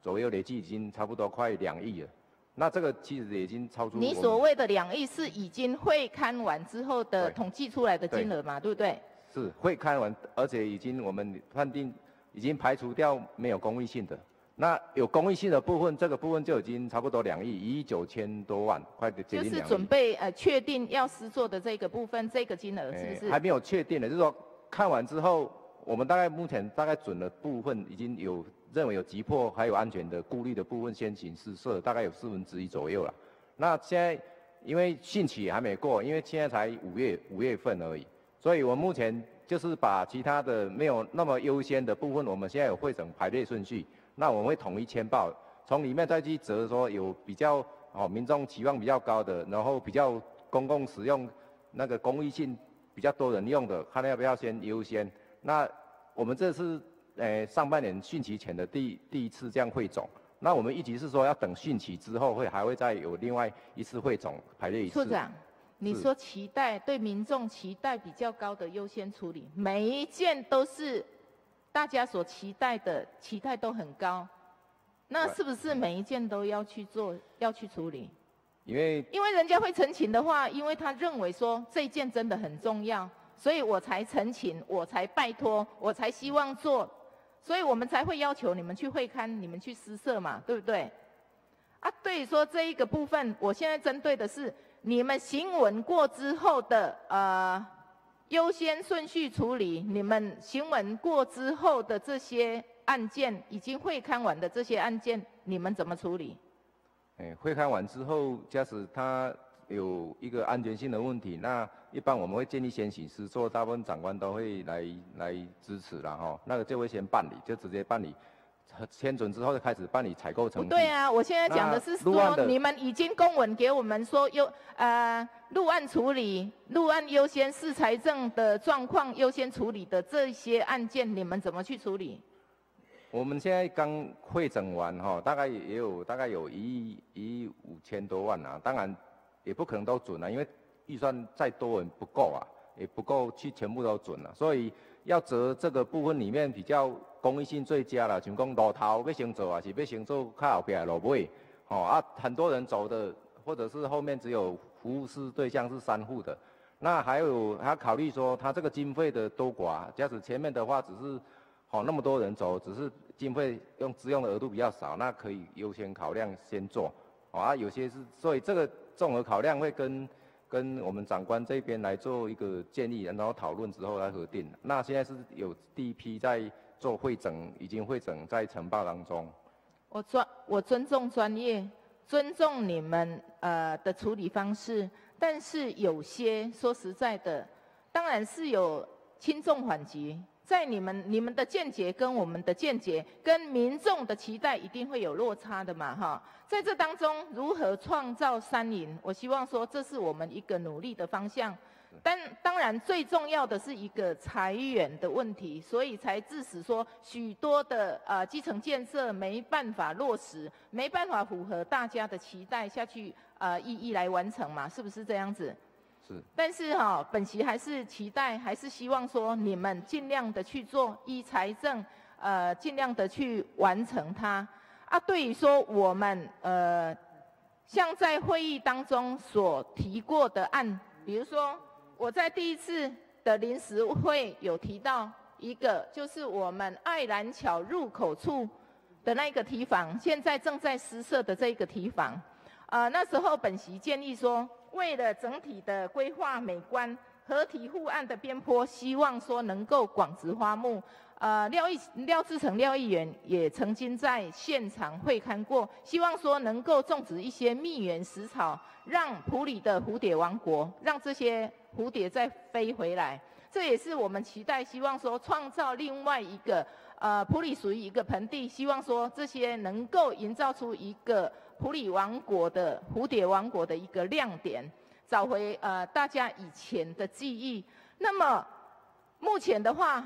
左右，累计已经差不多快两亿了。那这个其实已经超出你所谓的两亿是已经会看完之后的统计出来的金额嘛，对不对？是会看完，而且已经我们判定已经排除掉没有公益性的。那有公益性的部分，这个部分就已经差不多两亿，一亿九千多万，快接近就是准备呃确定要施做的这个部分，这个金额是不是？还没有确定的，就是说看完之后我们大概目前大概准的部分已经有认为有急迫还有安全的顾虑的部分先行试射，大概有四分之一左右了。那现在因为汛期还没过，因为现在才五月五月份而已，所以我目前就是把其他的没有那么优先的部分，我们现在有会诊排列顺序，那我们会统一签报，从里面再去择说有比较哦民众期望比较高的，然后比较公共使用那个公益性比较多人用的，看要不要先优先。那我们这次呃上半年汛期前的第第一次这样汇总，那我们一直是说要等汛期之后会还会再有另外一次汇总排列一次。处长，你说期待对民众期待比较高的优先处理，每一件都是大家所期待的，期待都很高，那是不是每一件都要去做要去处理？因为因为人家会陈情的话，因为他认为说这一件真的很重要。所以我才陈情，我才拜托，我才希望做，所以我们才会要求你们去会刊，你们去施设嘛，对不对？啊，对，说这一个部分，我现在针对的是你们行文过之后的呃优先顺序处理，你们行文过之后的这些案件，已经会刊完的这些案件，你们怎么处理？哎，会刊完之后，假使他。有一个安全性的问题，那一般我们会建议先行师做，大部分长官都会来来支持了哈。那个就会先办理，就直接办理，签准之后就开始办理采购程序。对啊，我现在讲的是说，你们已经公文给我们说优呃入案处理，入案优先是财政的状况优先处理的这些案件，你们怎么去处理？我们现在刚会诊完哈，大概也有大概有一亿一亿五千多万啊，当然。也不可能都准啊，因为预算再多也不够啊，也不够去全部都准啊，所以要择这个部分里面比较公益性最佳啦，像讲路头要先做啊，是要先做靠后边路尾，吼啊，很多人走的，或者是后面只有服务式对象是三户的，那还有还要考虑说他这个经费的多寡，假使前面的话只是，吼那么多人走，只是经费用支用的额度比较少，那可以优先考量先做，啊，有些是所以这个。综合考量会跟跟我们长官这边来做一个建议，然后讨论之后来核定。那现在是有第一批在做会诊，已经会诊在呈报当中。我尊我尊重专业，尊重你们呃的处理方式，但是有些说实在的，当然是有轻重缓急。在你们你们的见解跟我们的见解跟民众的期待一定会有落差的嘛哈，在这当中如何创造三赢？我希望说这是我们一个努力的方向。但当然最重要的是一个裁员的问题，所以才致使说许多的呃基层建设没办法落实，没办法符合大家的期待下去呃一一来完成嘛，是不是这样子？但是哈，本席还是期待，还是希望说你们尽量的去做，依财政，呃，尽量的去完成它。啊，对于说我们呃，像在会议当中所提过的案，比如说我在第一次的临时会有提到一个，就是我们爱兰桥入口处的那个提防，现在正在施设的这一个提防，呃，那时候本席建议说。为了整体的规划美观，合体护岸的边坡，希望说能够广植花木。呃，廖议廖志成廖议员也曾经在现场会刊过，希望说能够种植一些蜜源食草，让普里的蝴蝶王国，让这些蝴蝶再飞回来。这也是我们期待，希望说创造另外一个呃普里属于一个盆地，希望说这些能够营造出一个。普里王国的蝴蝶王国的一个亮点，找回呃大家以前的记忆。那么目前的话，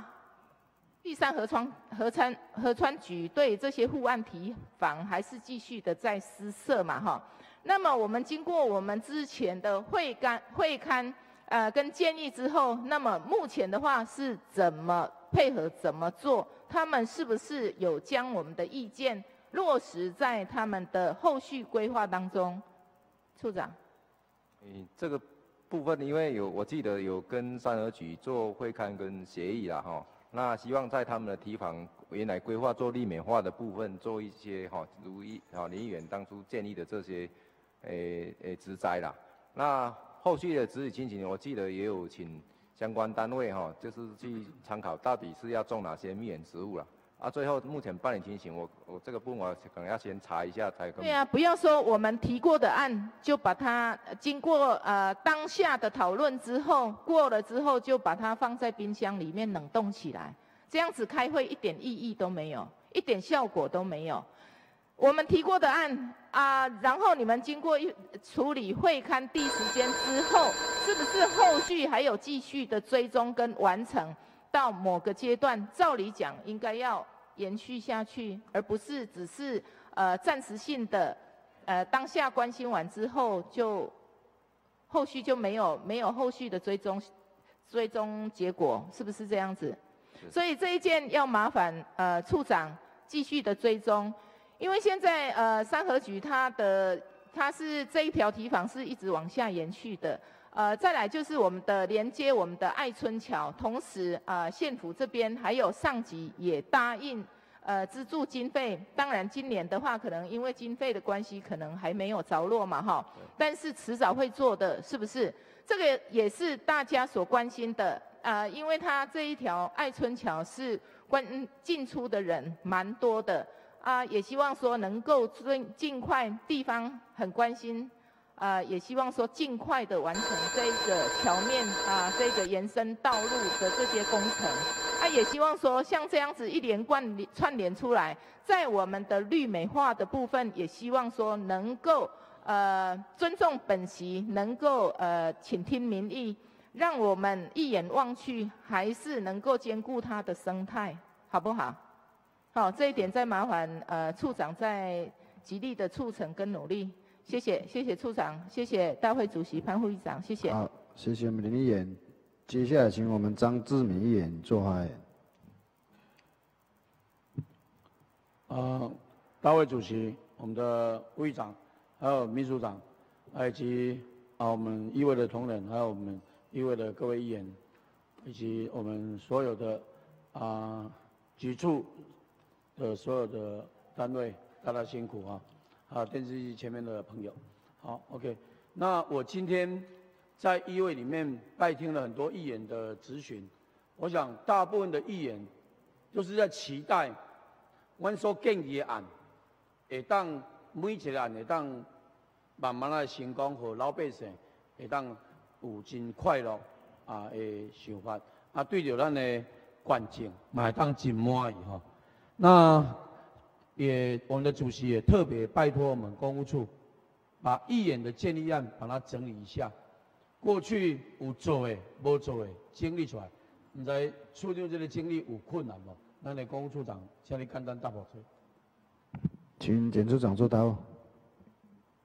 第三河川河川河川局对这些护岸堤防还是继续的在施设嘛哈。那么我们经过我们之前的会刊会刊呃跟建议之后，那么目前的话是怎么配合怎么做？他们是不是有将我们的意见？落实在他们的后续规划当中，处长。嗯，这个部分因为有我记得有跟三河局做会刊跟协议啦哈，那希望在他们的提防原来规划做立美化的部分做一些哈，如一哈林议员当初建议的这些诶诶植栽啦，那后续的指引情形，我记得也有请相关单位哈，就是去参考到底是要种哪些蜜源植物了。啊最后目前办理情形，我我这个部分我可能要先查一下才。对啊，不要说我们提过的案，就把它经过呃当下的讨论之后过了之后，就把它放在冰箱里面冷冻起来，这样子开会一点意义都没有，一点效果都没有。我们提过的案啊，然后你们经过一处理会刊第一时间之后，是不是后续还有继续的追踪跟完成？到某个阶段，照理讲应该要延续下去，而不是只是呃暂时性的，呃当下关心完之后就后续就没有没有后续的追踪追踪结果，是不是这样子？所以这一件要麻烦呃处长继续的追踪，因为现在呃三合局它的它是这一条提防是一直往下延续的。呃，再来就是我们的连接我们的爱春桥，同时呃县府这边还有上级也答应呃资助经费，当然今年的话可能因为经费的关系，可能还没有着落嘛哈，但是迟早会做的，是不是？这个也是大家所关心的啊，因为它这一条爱春桥是关进出的人蛮多的啊，也希望说能够尽尽快，地方很关心。啊，也希望说尽快的完成这个桥面啊，这个延伸道路的这些工程。啊，也希望说像这样子一连贯串联出来，在我们的绿美化的部分，也希望说能够呃尊重本席，能够呃倾听民意，让我们一眼望去还是能够兼顾它的生态，好不好？好，这一点再麻烦呃处长再极力的促成跟努力。谢谢，谢谢处长，谢谢大会主席潘副议长，谢谢。好，谢谢我们林议员。接下来请我们张志敏议员做发言。啊，大会主席，我们的副议长，还有秘书长，以及啊我们议会的同仁，还有我们议会的各位议员，以及我们所有的啊局处的所有的单位，大家辛苦啊。啊，电视机前面的朋友，好，OK。那我今天在议会里面拜听了很多议员的咨询，我想大部分的议员都是在期待，阮所建议的案，会当每一个案会当慢慢来成功，和老百姓会当有真快乐啊的想法，啊，对着咱的环境嘛会当真满意哈。那也，我们的主席也特别拜托我们公务处，把义演的建议案把它整理一下。过去有做的、无做的整理出来，唔知处理这个整理有困难无？那你公务处长，请你简单答复出。请简处长作答。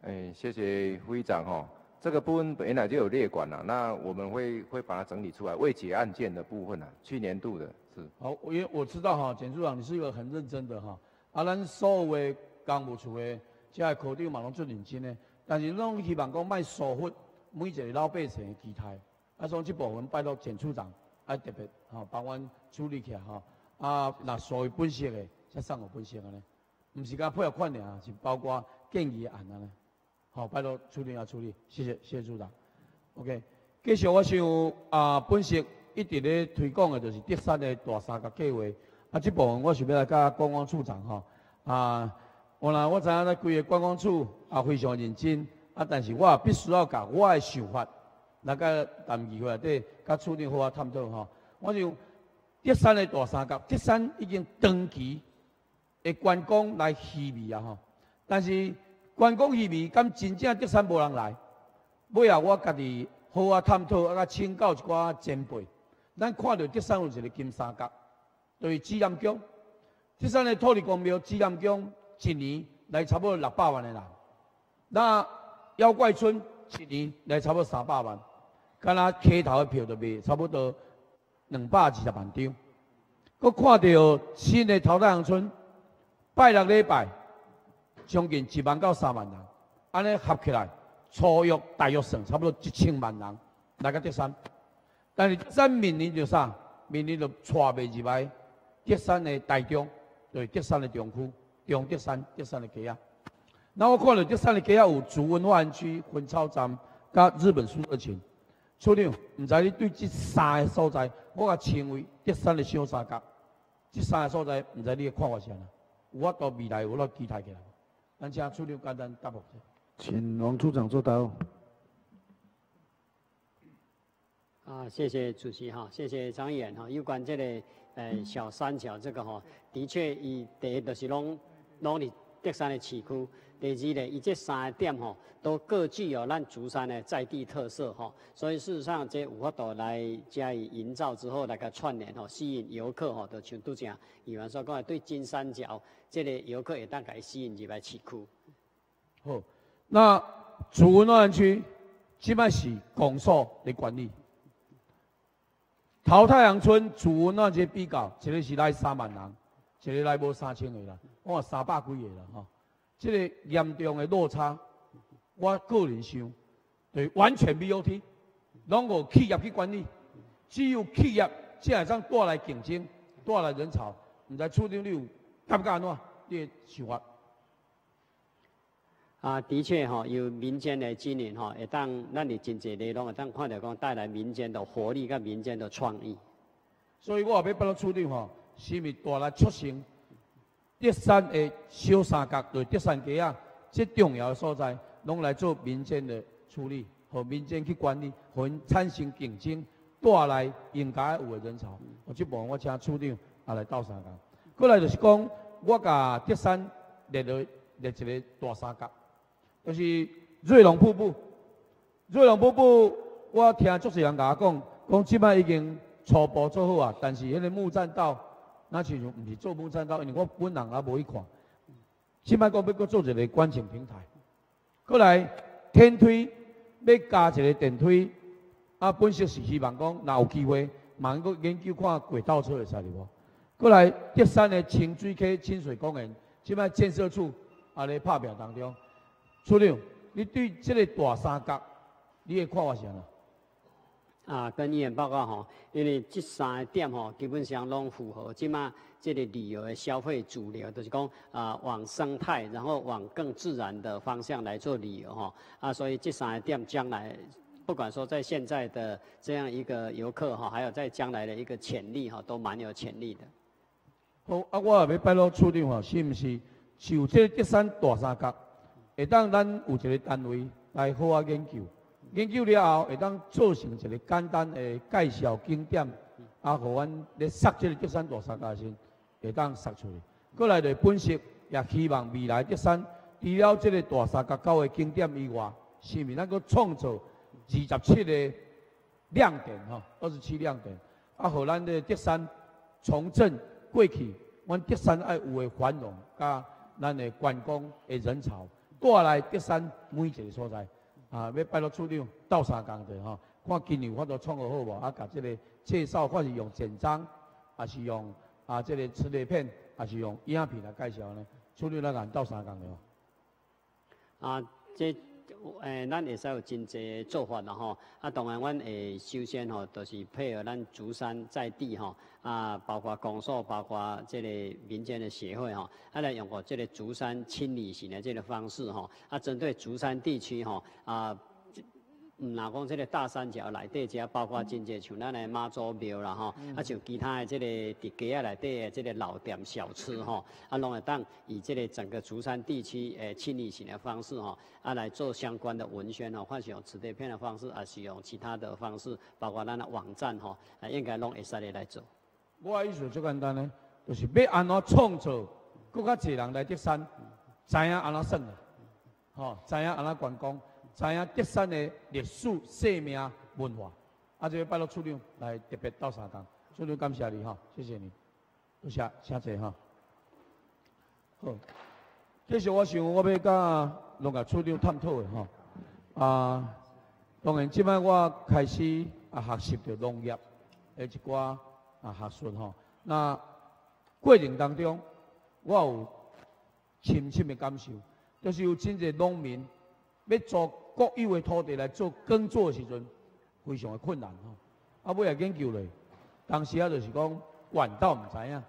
哎，谢谢副议长哈。这个部分本来就有列管了，那我们会会把它整理出来，未解案件的部分啊，去年度的是。好，因为我知道哈，简处长你是一个很认真的哈。啊，咱所有的公务处的，即个科长嘛拢做认真诶，但是拢希望讲卖疏忽每一个老百姓的期待。啊，所以这部分拜托简处长，啊特别吼帮阮处理起来吼。啊，那所有本色的，才送互本色的呢，毋是讲配合款尔，是包括建议案啊呢。好，拜托处理啊处理，谢谢谢谢处长。OK，继续我想啊，本色一直咧推广的就是德山的大三角计划。啊，这部分我想要来甲观光处长吼，啊，我啦，我知影咧规个观光处啊非常认真，啊，但是我也必须要甲我的想法来甲谈议会内底甲处理好啊探讨吼。我想德山的大三角，德山已经长期的观光来稀微啊吼，但是观光稀微，敢真正德山无人来？尾后我家己好啊探讨啊甲，请教一寡前辈，咱看到德山有一个金三角。对紫阳宫，这山的土地公庙，紫阳宫一年来差不多六百万的人。那妖怪村一年来差不多三百万，干那开头的票都卖差不多两百二十万张。佮看到新的桃太阳村，拜六礼拜将近一万到三万人，安尼合起来，初约大约算差不多一千万人来个德山。但是咱明年就啥？明年就带袂入来。德山的台中，对德山的中区，中德山德山的街啊。那我看到德山的街啊有竹文化园区、分草站、甲日本苏乐群。处长，毋知你对这三个所在，我甲称为德山的小三角，这三个所在，毋知你的看法是安有法度未来有法期待起来？咱请处长简单答复。请王处长做答。啊，谢谢主席哈，谢谢张远哈。有关这个呃小三角这个哈，的确伊第一就是拢拢伫德山的市区。第二呢，伊这三个点吼，都各具有咱竹山的在地特色吼，所以事实上这有法度来加以营造之后，来个串联吼，吸引游客吼，就像拄则议员说讲，对金三角这个游客也当该吸引入来市区。好，那竹文园区即摆是公所的管理。桃太阳村竹文那些比较，一个是来三万人，一个来无三千个啦，我三百几个啦吼。这个严重的落差，我个人想，对完全 BOT，拢有企业去管理，只有企业才会当带来竞争，带来人潮。毋知处长你有感觉安怎？你的想法？啊，的确吼，有民间的经营吼，会当咱的经济内容会当看到讲带来民间的活力跟民间的创意。所以我后要帮处长吼，是咪带来促成？德山的小三角，对德山街啊，最重要的所在，拢来做民间的处理，和民间去管理，和产生竞争，带来应该有的人潮。我这部分我请处长也来斗三角。过来就是讲，我甲德山列落列一个大三角，就是瑞龙瀑布。瑞龙瀑布，我听足侪人甲我讲，讲即摆已经初步做好啊，但是迄个木栈道。那其实毋是做木栈道，因为我本人也无去看。即摆讲要搁做一个观景平台，过来天梯要加一个电梯，啊，本身是希望讲，若有机会，慢搁研究看轨道车会使哩无？过来德山的清水溪清水公园，即摆建设处也咧拍表当中。处长，你对这个大三角，你的看法是安怎？啊，跟医院报告吼，因为这三个点吼，基本上拢符合即马这个旅游的消费主流，就是讲啊，往生态，然后往更自然的方向来做旅游吼。啊，所以这三个点将来，不管说在现在的这样一个游客哈，还有在将来的一个潜力哈，都蛮有潜力的。好，啊，我也要拜托处长吼，是毋是就这这三大三角，会当咱有一个单位来好好研究。研究了后，会当做成一个简单的介绍景点，啊，互阮咧塞这个德山大三角先，会当杀出去。过来就本色，也希望未来德山除了这个大三角九个景点以外，是毋是能够创造二十七个亮点吼，二十七亮点，啊，互咱的德山重振过去，阮德山爱有的繁荣，甲咱的观光的人潮，过来德山每一个所在。啊，要拜托处长斗三工的吼，看今年有法度创个好无？啊，甲即个介绍，看是用简章，还是用啊这个磁力片，还是用影片来介绍呢？处长来甲斗三工的哦。啊，这诶，咱会使有真济做法的吼。啊，当然，阮会首先吼，就是配合咱竹山在地吼，啊，包括公所，包括这个民间的协会吼，啊来用过这个竹山清理型的这个方式吼，啊，针对竹山地区吼，啊。嗯，若讲这个大三角内底，只包括真济像咱的妈祖庙啦吼，啊像其他的这个伫街啊内底的这个老店小吃吼，啊拢会当以这个整个竹山地区诶亲历型的方式吼，啊来做相关的文宣吼，或是用磁带片的方式，啊是用其他的方式，包括咱的网站吼，啊应该拢会使咧来做。我意思最简单呢，就是要安怎创造更加侪人来德山，知影安怎算啊，吼，知影安怎观光。知影德山的历史、生命、文化，啊，就拜托处长来特别到三江。处长感谢你哈，谢谢你，多谢，谢谢哈。好，继续我想我要甲两个处长探讨的哈。啊，当然，即摆我开始啊学习着农业的一寡啊学术哈。那过程当中，我有深深的感受，就是有真侪农民要做。国有的土地来做耕作的时阵，非常的困难吼。啊，尾也研究咧，当时啊就是讲管道毋知影，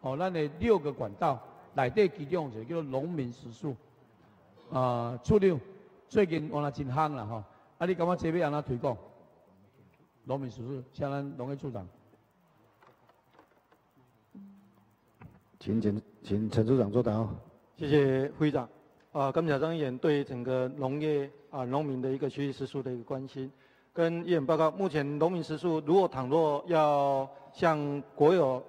哦，咱的六个管道内底其中一个叫做农民食宿。啊，处长最近我那真夯啦吼，啊，你感觉这边安怎推广？农民叔叔，向咱农业处长。请请请陈处长作答。谢谢会长。啊，感谢张议员对整个农业啊农民的一个学习时数的一个关心。跟议员报告，目前农民时数如果倘若要向国有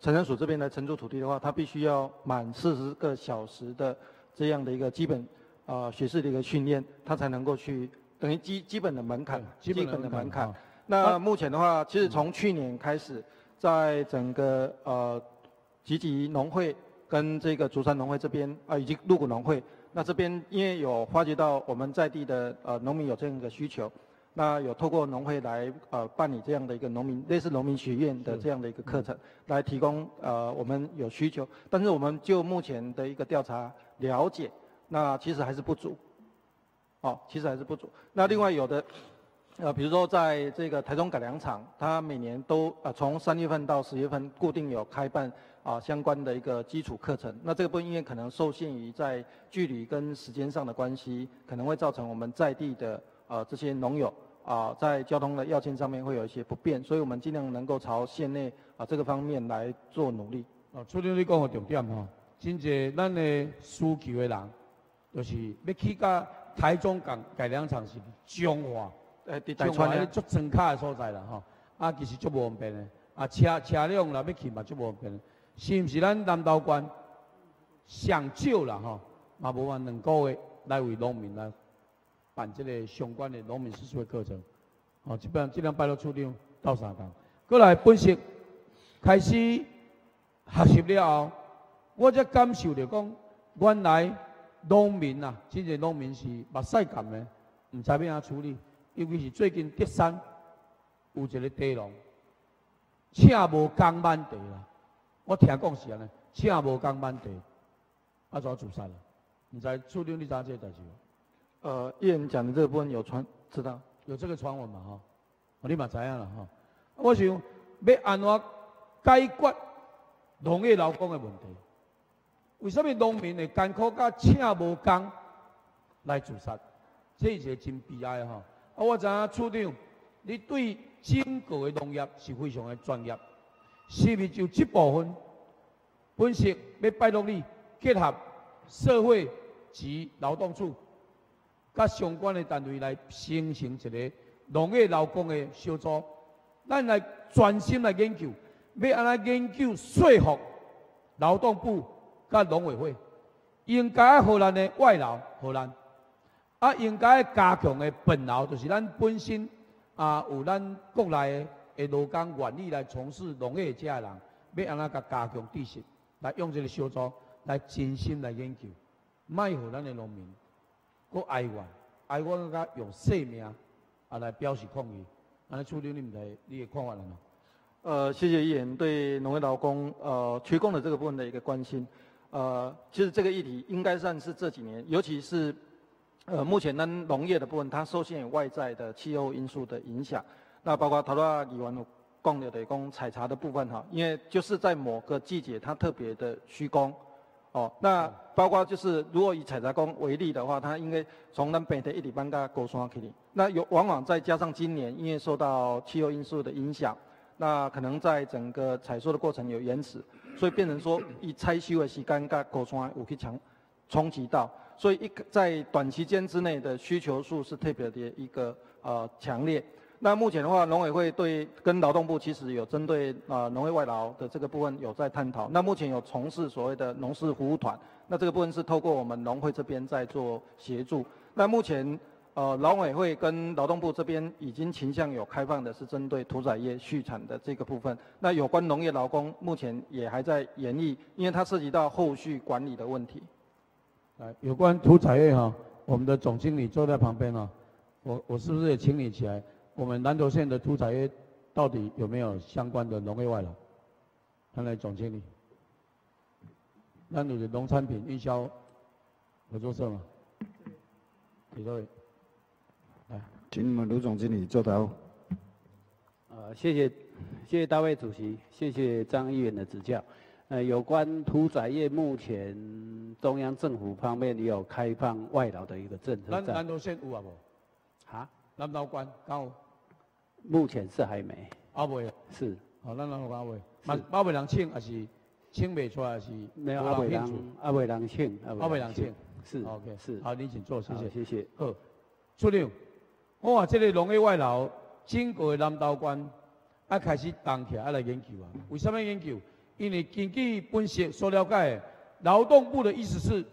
城乡署这边来承租土地的话，他必须要满四十个小时的这样的一个基本啊学士的一个训练，他才能够去等于基基本的门槛，基本的门槛。那目前的话，其实从去年开始，在整个呃集集农会跟这个竹山农会这边啊，以及鹿谷农会，那这边因为有发觉到我们在地的呃农民有这样一个需求，那有透过农会来呃办理这样的一个农民类似农民学院的这样的一个课程，来提供呃我们有需求，但是我们就目前的一个调查了解，那其实还是不足，哦，其实还是不足。那另外有的。呃，比如说在这个台中改良场，它每年都呃从三月份到十月份固定有开办啊相关的一个基础课程。那这个部分因为可能受限于在距离跟时间上的关系，可能会造成我们在地的呃这些农友啊在交通的要件上面会有一些不便，所以我们尽量能够朝县内啊这个方面来做努力。哦，处长你讲的重点吼，真侪咱的需求的人，就是要去到台中港改良场是中化。诶，伫台川咧，足庄卡的所在啦吼，啊，其实足无方便的，啊，车车辆若要去嘛，足无方便的，是毋是咱南投县上少啦吼，嘛无法两个月来为农民来办即个相关的农民识数的课程，哦，基本上即两拜六处长到三工，过来本色开始学习了后，我才感受着讲，原来农民啊，真正农民是目屎干的，毋知要安怎处理。尤其是最近德山有一个地龙，请无工满地啦。我听讲是安尼，请无工满地，啊，怎自杀啦？你知处长你知这个代志无？呃，议员讲的这个部分有传，知道？有这个传闻嘛？哈，我立马知影了哈。我想要安怎解决农业劳工的问题？为什么农民会艰苦甲请无工来自杀？这是个真悲哀哈。啊，我知影处长，你对整个的农业是非常的专业，是不是就这部分本席要拜托你结合社会及劳动处，甲相关的单位来形成一个农业劳工的小组，咱来专心来研究，要安怎研究说服劳动部甲农委会，应该互咱的外劳互咱。啊，应该加强的本劳，就是咱本身啊，有咱国内的劳工愿意来从事农业这人，要安怎甲加强知识，来用这个小组来真心来研究，卖互咱的农民，搁哀怨，哀怨甲用性命啊来表示抗议。安尼处理你们的你的看法了吗？呃，谢谢议员对农业劳工呃缺工的这个部分的一个关心。呃，其实这个议题应该算是这几年，尤其是。呃，目前呢，农业的部分它受限于外在的气候因素的影响，那包括头拉以完供的得供采茶的部分哈，因为就是在某个季节它特别的需工，哦，那包括就是如果以采茶工为例的话，它应该从南北的一里半个高山去，那有往往再加上今年因为受到气候因素的影响，那可能在整个采收的过程有延迟，所以变成说以采收的时间跟高山有去强冲击到。所以一在短期间之内的需求数是特别的一个呃强烈。那目前的话，农委会对跟劳动部其实有针对啊农业外劳的这个部分有在探讨。那目前有从事所谓的农事服务团，那这个部分是透过我们农会这边在做协助。那目前呃劳委会跟劳动部这边已经倾向有开放的是针对屠宰业畜产的这个部分。那有关农业劳工目前也还在研议，因为它涉及到后续管理的问题。有关屠宰业哈，我们的总经理坐在旁边哈，我我是不是也请你起来？我们南投县的屠宰业到底有没有相关的农业外劳？看来总经理，那你的农产品运销合作社嘛？李各位，来，请你们卢总经理坐台。呃，谢谢，谢谢大卫主席，谢谢张议员的指教。呃，有关屠宰业，目前中央政府方面也有开放外劳的一个政策。南南投县有啊无？哈？南投关有？目前是还没。阿未是。好，咱让阿伟。嘛，阿伟人请还是请未出来是？没有阿伟人，阿伟人请。阿伟人请。是。OK。是。好，你请坐，谢谢。谢谢。好，处长，我话这个农业外劳经过南投关，啊开始动起来来研究啊。为什么研究？因为根据分析所了解，劳动部的意思是，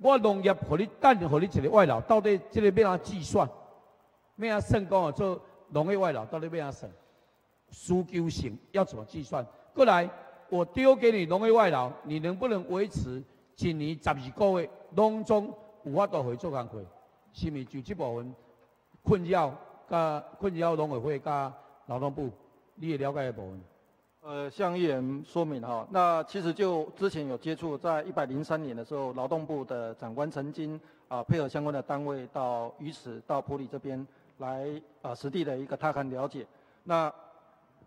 我农业和你等和你一个外劳，到底这个要安计算？要安算讲啊？做农业外劳到底要安算？需求性要怎么计算？过来，我丢给你农业外劳，你能不能维持一年十二个月农中有法度回做工课？是咪就这部分困扰？加困扰农委会加劳动部，你也了解的部分？呃，向议员说明哈，那其实就之前有接触，在一百零三年的时候，劳动部的长官曾经啊配合相关的单位到鱼池、到普里这边来啊实地的一个踏勘了解。那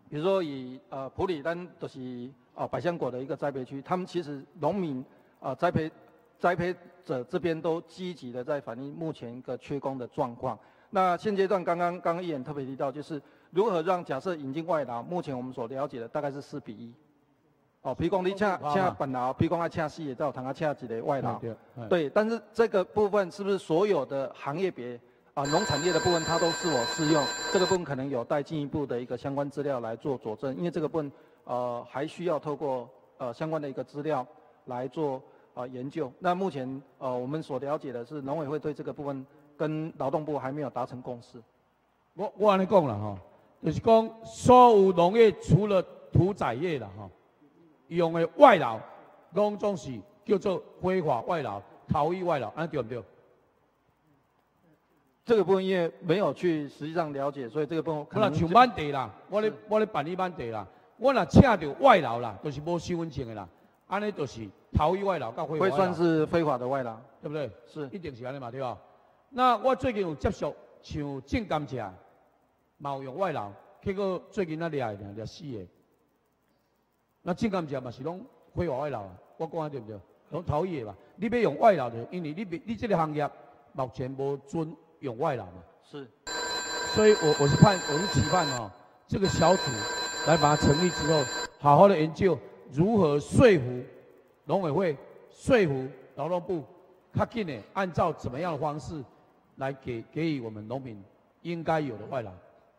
比如说以呃普里单都是啊百香果的一个栽培区，他们其实农民啊栽培栽培者这边都积极的在反映目前一个缺工的状况。那现阶段刚刚刚刚议员特别提到，就是如何让假设引进外劳，目前我们所了解的大概是四比一。哦，比如讲你请请本劳，比如讲要请四个，再有谈啊请几个外劳。对，但是这个部分是不是所有的行业别？啊，农产业的部分它都是我适用，这个部分可能有待进一步的一个相关资料来做佐证，因为这个部分呃还需要透过呃相关的一个资料来做啊研究。那目前呃我们所了解的是农委会对这个部分跟劳动部还没有达成共识。我我安尼讲了哈，就是讲所有农业除了屠宰业了吼，用的外劳，拢总是叫做非法外劳、逃逸外劳，安对不对？这个部分因为没有去实际上了解，所以这个部分可能像满地啦，我咧我咧办理满地啦，我若请到外劳啦，就是无身份证的啦，安尼就是逃逸外劳，到非法会算是非法的外劳，对不对？是，一定是安尼嘛，对吧？那我最近有接触像正甘蔗，有用外劳，结果最近那掠的掠死的，那正甘蔗嘛是拢非法外劳啊，我讲对不对？拢逃逸的嘛，你要用外劳的，因为你你你这个行业目前无准。用外劳嘛，是，所以我我是盼我是期盼哦，这个小组来把它成立之后，好好的研究如何说服农委会、说服劳动部，较紧的按照怎么样的方式来给给予我们农民应该有的外劳。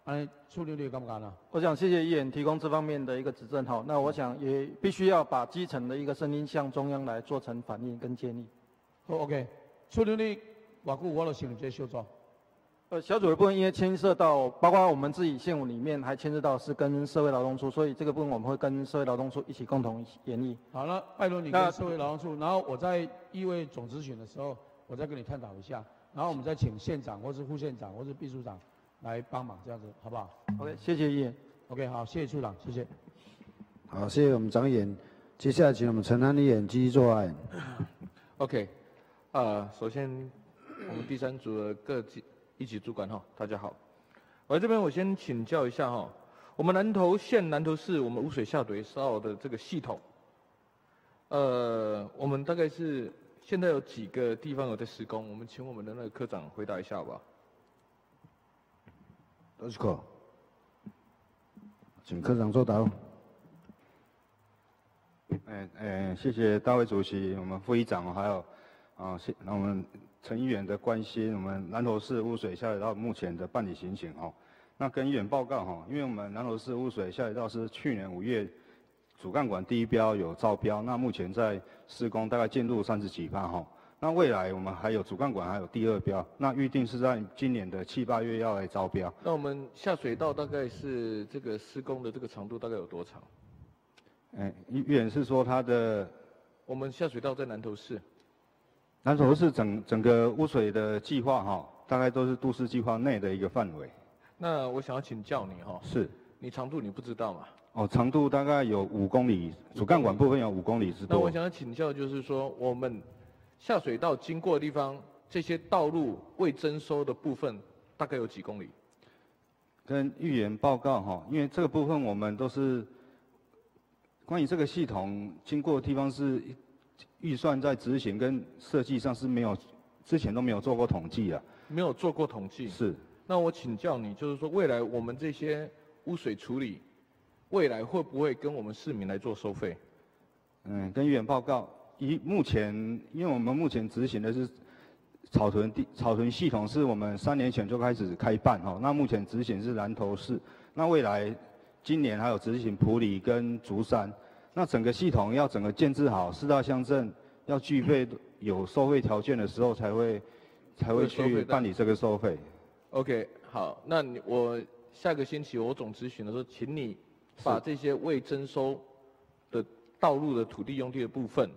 哎，处理率干不干呢？我想谢谢议员提供这方面的一个指正哈，那我想也必须要把基层的一个声音向中央来做成反映跟建议。好，OK，处理率。我估我都心里在修装。呃，小组的部分因为牵涉到，包括我们自己县务里面还牵涉到是跟社会劳动处，所以这个部分我们会跟社会劳动处一起共同研议。好了，拜托你跟社会劳动处，然后我在议会总咨询的时候，我再跟你探讨一下，然后我们再请县长或是副县长或是秘书长来帮忙，这样子好不好？OK，谢谢议员。OK，好，谢谢处长，谢谢。好，谢谢我们张议员。接下来请我们陈安议员继续作案。OK，呃，首先。我们第三组的各级一级主管哈，大家好。我这边我先请教一下哈，我们南投县南投市我们污水下水道的这个系统，呃，我们大概是现在有几个地方有在施工？我们请我们的那个科长回答一下吧。都是科，请科长作答。哎哎，谢谢大会主席，我们副议长还有啊，谢那我们。陈议员的关心，我们南投市污水下水道目前的办理情形哦。那跟议员报告哈，因为我们南投市污水下水道是去年五月主干管第一标有招标，那目前在施工，大概进度三十几趴哈。那未来我们还有主干管还有第二标，那预定是在今年的七八月要来招标。那我们下水道大概是这个施工的这个长度大概有多长？哎，议员是说它的，我们下水道在南投市。南投市整整个污水的计划哈，大概都是都市计划内的一个范围。那我想要请教你哈，是，你长度你不知道吗？哦，长度大概有五公里，主干管部分有五公里之多。那我想要请教就是说，我们下水道经过的地方，这些道路未征收的部分大概有几公里？跟预言报告哈，因为这个部分我们都是关于这个系统经过的地方是。预算在执行跟设计上是没有，之前都没有做过统计啊。没有做过统计。是。那我请教你，就是说未来我们这些污水处理，未来会不会跟我们市民来做收费？嗯，跟预言报告，一目前，因为我们目前执行的是草屯地草屯系统，是我们三年前就开始开办哈。那目前执行是南投市，那未来今年还有执行埔里跟竹山，那整个系统要整个建制好，四大乡镇要具备有收费条件的时候，才会才会去办理这个收费。OK，好，那你我下个星期我总咨询的时候，请你把这些未征收的道路的土地用地的部分，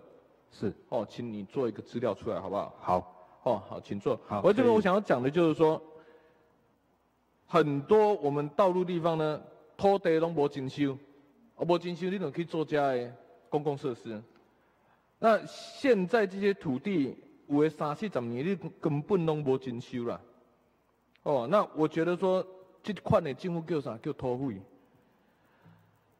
是哦，请你做一个资料出来，好不好？好，哦，好，请坐。好我这边我想要讲的就是说，很多我们道路地方呢，土地拢无征收，啊，无征收，你怎可以做家的公共设施。那现在这些土地，有的三四十年，你根本拢无征收啦。哦，那我觉得说，这款的政府叫啥？叫土匪。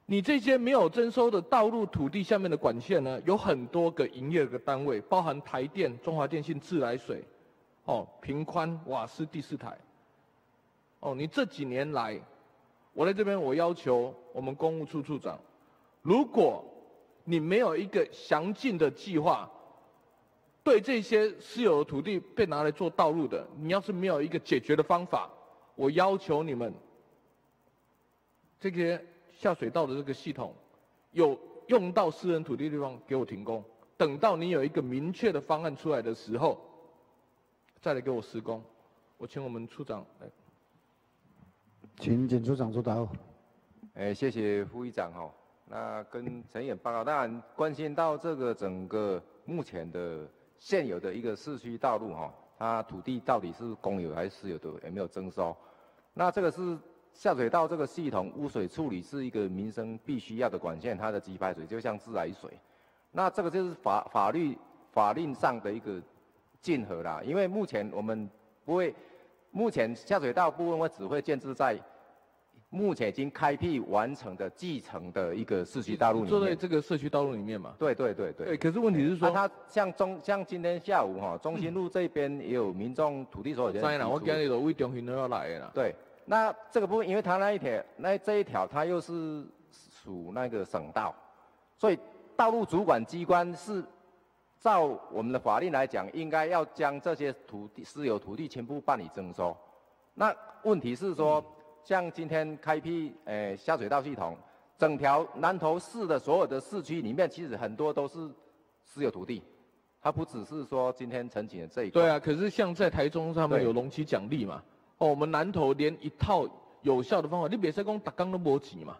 你这些没有征收的道路土地下面的管线呢，有很多个营业的单位，包含台电、中华电信、自来水，哦，平宽、瓦斯第四台。哦，你这几年来，我在这边我要求我们公务处处长，如果你没有一个详尽的计划，对这些私有的土地被拿来做道路的，你要是没有一个解决的方法，我要求你们这些下水道的这个系统，有用到私人土地的地方给我停工，等到你有一个明确的方案出来的时候，再来给我施工。我请我们处长来。请简处长作答复。哎，谢谢副议长哈。那跟陈演报告，当然关心到这个整个目前的现有的一个市区道路哈，它土地到底是公有还是私有的，有没有征收？那这个是下水道这个系统污水处理是一个民生必须要的管线，它的集排水就像自来水。那这个就是法法律法令上的一个竞合啦，因为目前我们不会，目前下水道部分我只会建置在目前已经开辟完成的继承的一个市区道路里坐在面。这个社区道路里面嘛。对对对对。对，可是问题是说，啊、它像中像今天下午哈，中心路这边也有民众土地所有权知啦，我今日就为中心都要来的啦。对，那这个部分，因为它那一条那这一条，它又是属那个省道，所以道路主管机关是照我们的法令来讲，应该要将这些土地私有土地全部办理征收。那问题是说，像今天开辟呃下水道系统，整条南投市的所有的市区里面，其实很多都是私有土地，它不只是说今天申请的这一块。对啊，可是像在台中他们有隆起奖励嘛，哦，我们南投连一套有效的方法，你别说讲打钢都没钱嘛，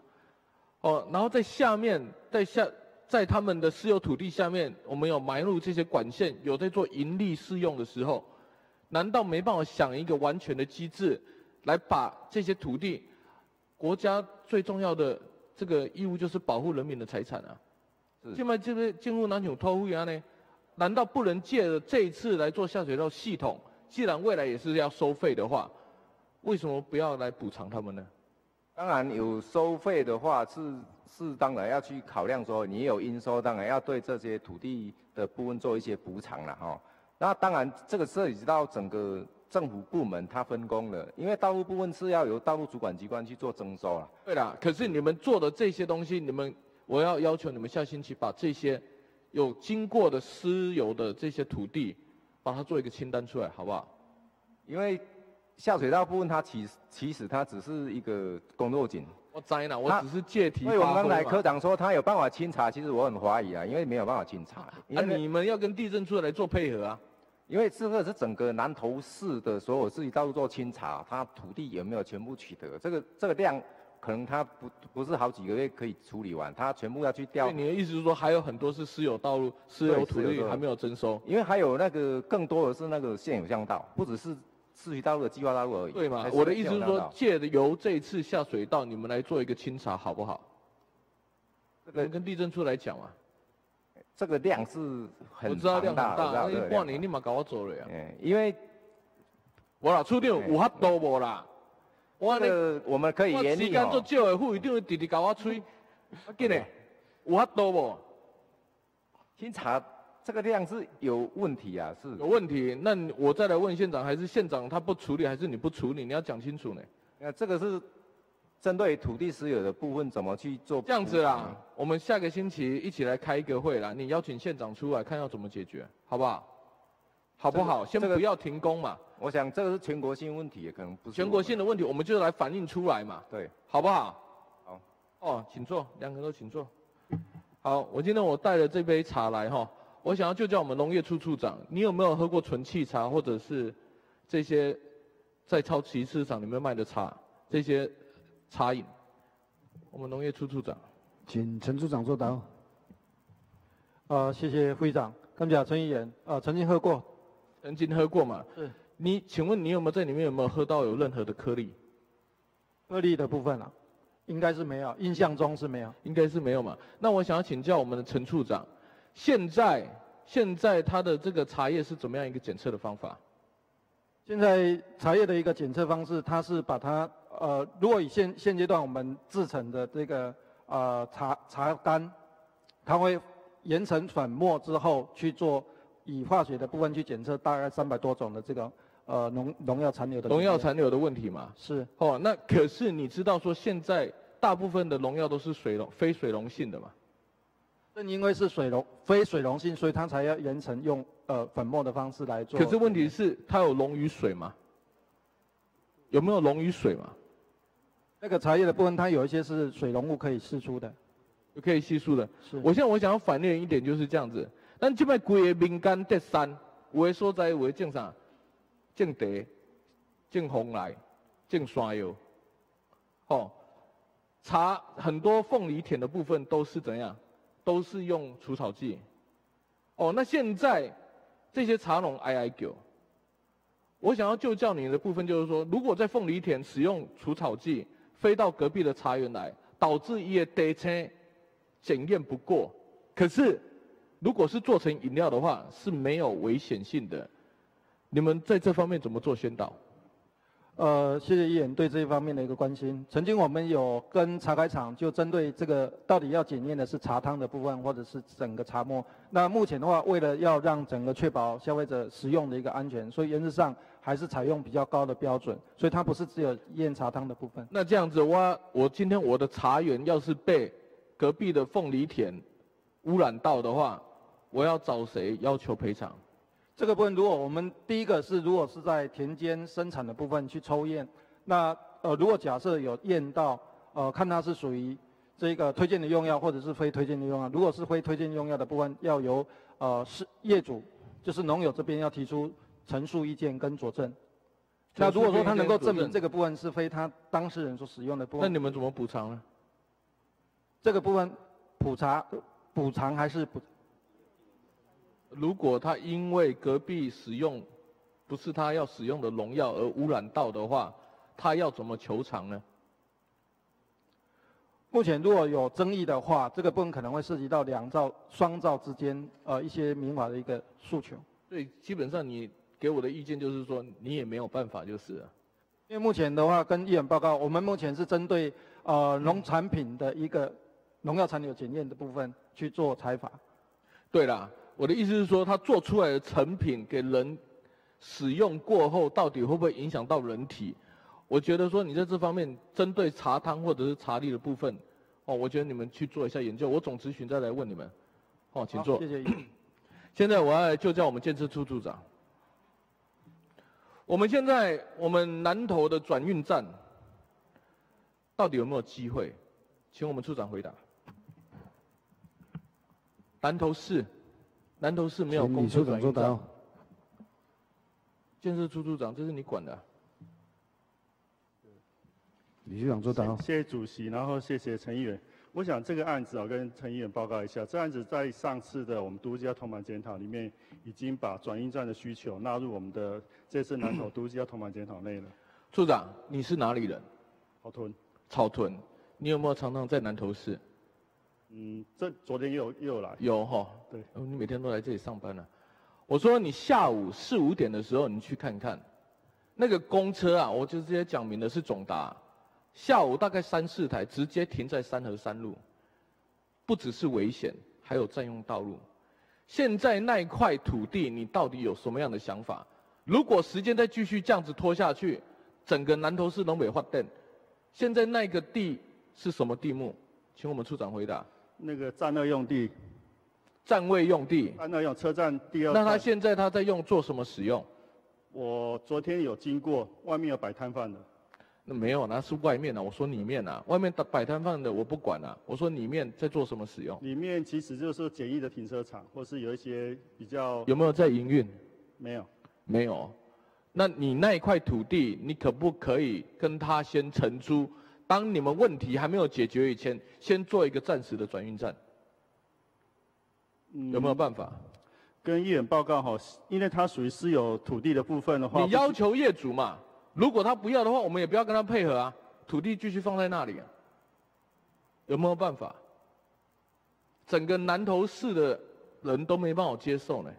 哦，然后在下面，在下在他们的私有土地下面，我们有埋入这些管线，有在做盈利适用的时候，难道没办法想一个完全的机制，来把这些土地，国家最重要的这个义务就是保护人民的财产啊？现在这个进入哪种偷户啊呢？难道不能借着这一次来做下水道系统？既然未来也是要收费的话，为什么不要来补偿他们呢？当然有收费的话是是当然要去考量说你有应收，当然要对这些土地的部分做一些补偿了哈。那当然这个涉及到整个政府部门它分工了，因为道路部分是要由道路主管机关去做征收了。对啦，可是你们做的这些东西，你们我要要求你们下星期把这些有经过的私有的这些土地，把它做一个清单出来，好不好？因为下水道部分它其实其实它只是一个工作井。我栽了，我只是借题所以我们刚才科长说他有办法清查，其实我很怀疑啊，因为没有办法清查。那啊，你们要跟地震处来做配合啊。因为这个是整个南投市的所有自己道路做清查，它土地有没有全部取得？这个这个量可能它不不是好几个月可以处理完，它全部要去调，。你的意思是说还有很多是私有道路、私有土地还没有征收？因为还有那个更多的是那个现有巷道，不只是市区道路的计划道路而已。对嘛？我的意思是说借着由这次下水道，你们来做一个清查，好不好？这个跟地震处来讲嘛。这个量是很我知道量很大那半年立马搞我走了呀。嗯，因为我啦，处长有法多无啦？我这个我们可以我严厉时间做哦。少的副议长直直搞我吹，要紧的，有法多无？清查这个量是有问题啊，是有问题。那我再来问县长，还是县长他不处理，还是你不处理？你要讲清楚呢。那这个是针对土地私有的部分怎么去做？这样子啦，我们下个星期一起来开一个会啦，你邀请县长出来，看要怎么解决，好不好？好不好？先不要停工嘛。我想这个是全国性问题，可能不是全国性的问题，我们就来反映出来嘛。对，好不好？好。哦，请坐，两个都请坐。好，我今天我带了这杯茶来哈，我想要就叫我们农业处处长，你有没有喝过纯沏茶，或者是这些在超级市场里面卖的茶，这些茶饮？我们农业处处长，请陈处长作答。呃，谢谢会长。刚讲陈议员，呃，曾经喝过，曾经喝过嘛？是。你请问你有没有在里面有没有喝到有任何的颗粒？颗粒的部分啊？应该是没有，印象中是没有，应该是没有嘛。那我想要请教我们的陈处长，现在现在它的这个茶叶是怎么样一个检测的方法？现在茶叶的一个检测方式，它是把它呃，如果以现现阶段我们制成的这个呃茶茶干，它会研成粉末之后去做以化学的部分去检测大概三百多种的这个呃农农药残留的农药残留的问题嘛？是。哦，那可是你知道说现在大部分的农药都是水溶非水溶性的嘛？正因为是水溶非水溶性，所以它才要研成用呃粉末的方式来做。可是问题是它有溶于水吗？有没有溶于水嘛？那个茶叶的部分，它有一些是水溶物可以释出的，可以吸出的。是。我现在我想要反面一点就是这样子，但这边规个民间得山，有的所在有的种啥？种茶、种红来、种山药。哦，茶很多凤梨田的部分都是怎样？都是用除草剂，哦，那现在这些茶农哀哀叫，我想要就教你的部分就是说，如果在凤梨田使用除草剂，飞到隔壁的茶园来，导致一些地车检验不过，可是如果是做成饮料的话是没有危险性的，你们在这方面怎么做宣导？呃，谢谢议员对这一方面的一个关心。曾经我们有跟茶改厂就针对这个到底要检验的是茶汤的部分，或者是整个茶末。那目前的话，为了要让整个确保消费者食用的一个安全，所以原则上还是采用比较高的标准。所以它不是只有验茶汤的部分。那这样子，我我今天我的茶园要是被隔壁的凤梨田污染到的话，我要找谁要求赔偿？这个部分，如果我们第一个是如果是在田间生产的部分去抽验，那呃如果假设有验到呃看它是属于这个推荐的用药或者是非推荐的用药，如果是非推荐用药的部分，要由呃是业主就是农友这边要提出陈述意见跟佐证。那如果说他能够证明这个部分是非他当事人所使用的部分，那你们怎么补偿呢？这个部分补偿补偿还是补？如果他因为隔壁使用不是他要使用的农药而污染到的话，他要怎么求偿呢？目前如果有争议的话，这个部分可能会涉及到两造、双造之间呃一些民法的一个诉求。对，基本上你给我的意见就是说，你也没有办法就是。因为目前的话，跟议员报告，我们目前是针对呃农产品的一个农药残留检验的部分去做采访。对啦。我的意思是说，它做出来的成品给人使用过后，到底会不会影响到人体？我觉得说你在这方面针对茶汤或者是茶粒的部分，哦，我觉得你们去做一下研究。我总咨询再来问你们，哦，请坐。谢谢。现在我要就叫我们建设处处长。我们现在我们南投的转运站到底有没有机会？请我们处长回答。南投市。南投市没有公车转运站。建设处处长，这是你管的。李处长做答。谢谢主席，然后谢谢陈议员。我想这个案子啊，跟陈议员报告一下，这案子在上次的我们都市通盘检讨里面，已经把转运站的需求纳入我们的这次南投都市通盘检讨内了。处长，你是哪里人？草屯。草屯，你有没有常常在南投市？嗯，这昨天又又来有哈，对，你每天都来这里上班呢。我说你下午四五点的时候你去看看，那个公车啊，我就直接讲明的是总达，下午大概三四台直接停在三河三路，不只是危险，还有占用道路。现在那一块土地你到底有什么样的想法？如果时间再继续这样子拖下去，整个南投市东北发电，现在那个地是什么地目？请我们处长回答。那个站二用地。站位用地。站二用车站第二。那他现在他在用做什么使用？我昨天有经过，外面有摆摊贩的。那没有，那是外面啊。我说里面啊，外面的摆摊贩的我不管啊。我说里面在做什么使用？里面其实就是简易的停车场，或是有一些比较。有没有在营运？没有。没有。那你那一块土地，你可不可以跟他先承租？当你们问题还没有解决以前，先做一个暂时的转运站。有没有办法？跟议员报告哈，因为它属于私有土地的部分的话。你要求业主嘛？如果他不要的话，我们也不要跟他配合啊，土地继续放在那里啊。有没有办法？整个南投市的人都没办法接受呢。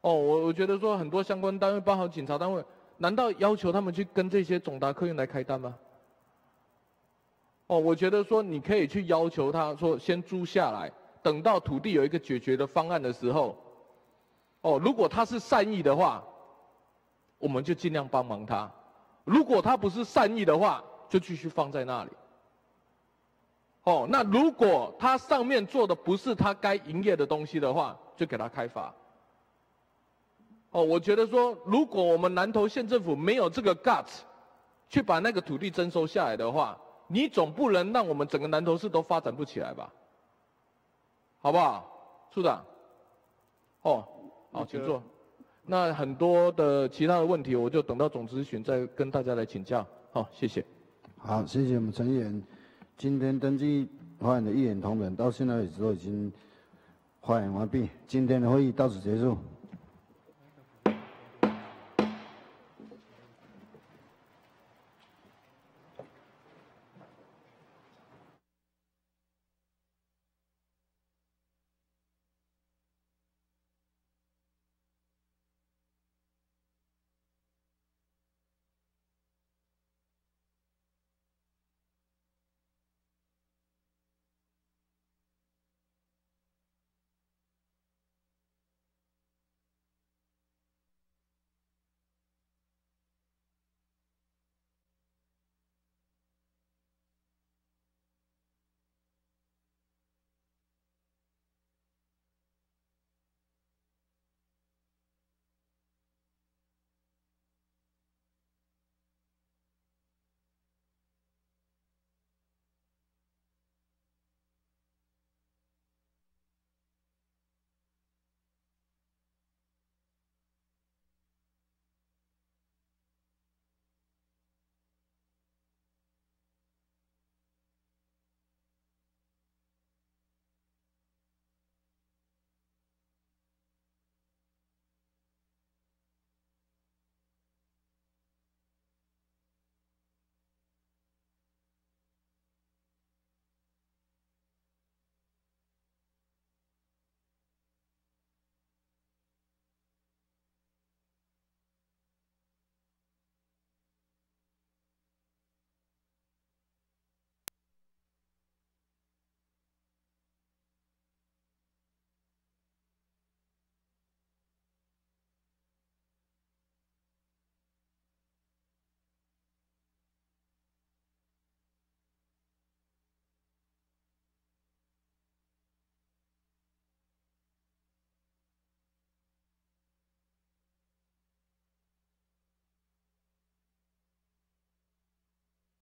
哦，我我觉得说很多相关单位，包括警察单位，难道要求他们去跟这些总达客运来开单吗？哦，我觉得说你可以去要求他说先租下来，等到土地有一个解决的方案的时候，哦，如果他是善意的话。我们就尽量帮忙他，如果他不是善意的话，就继续放在那里。哦，那如果他上面做的不是他该营业的东西的话，就给他开发。哦，我觉得说，如果我们南投县政府没有这个 guts，去把那个土地征收下来的话，你总不能让我们整个南投市都发展不起来吧？好不好，处长？哦，好，请坐。那很多的其他的问题，我就等到总咨询再跟大家来请教。好，谢谢。好，谢谢我们陈议员。今天登记发言的议员同仁到现在为止都已经发言完毕，今天的会议到此结束。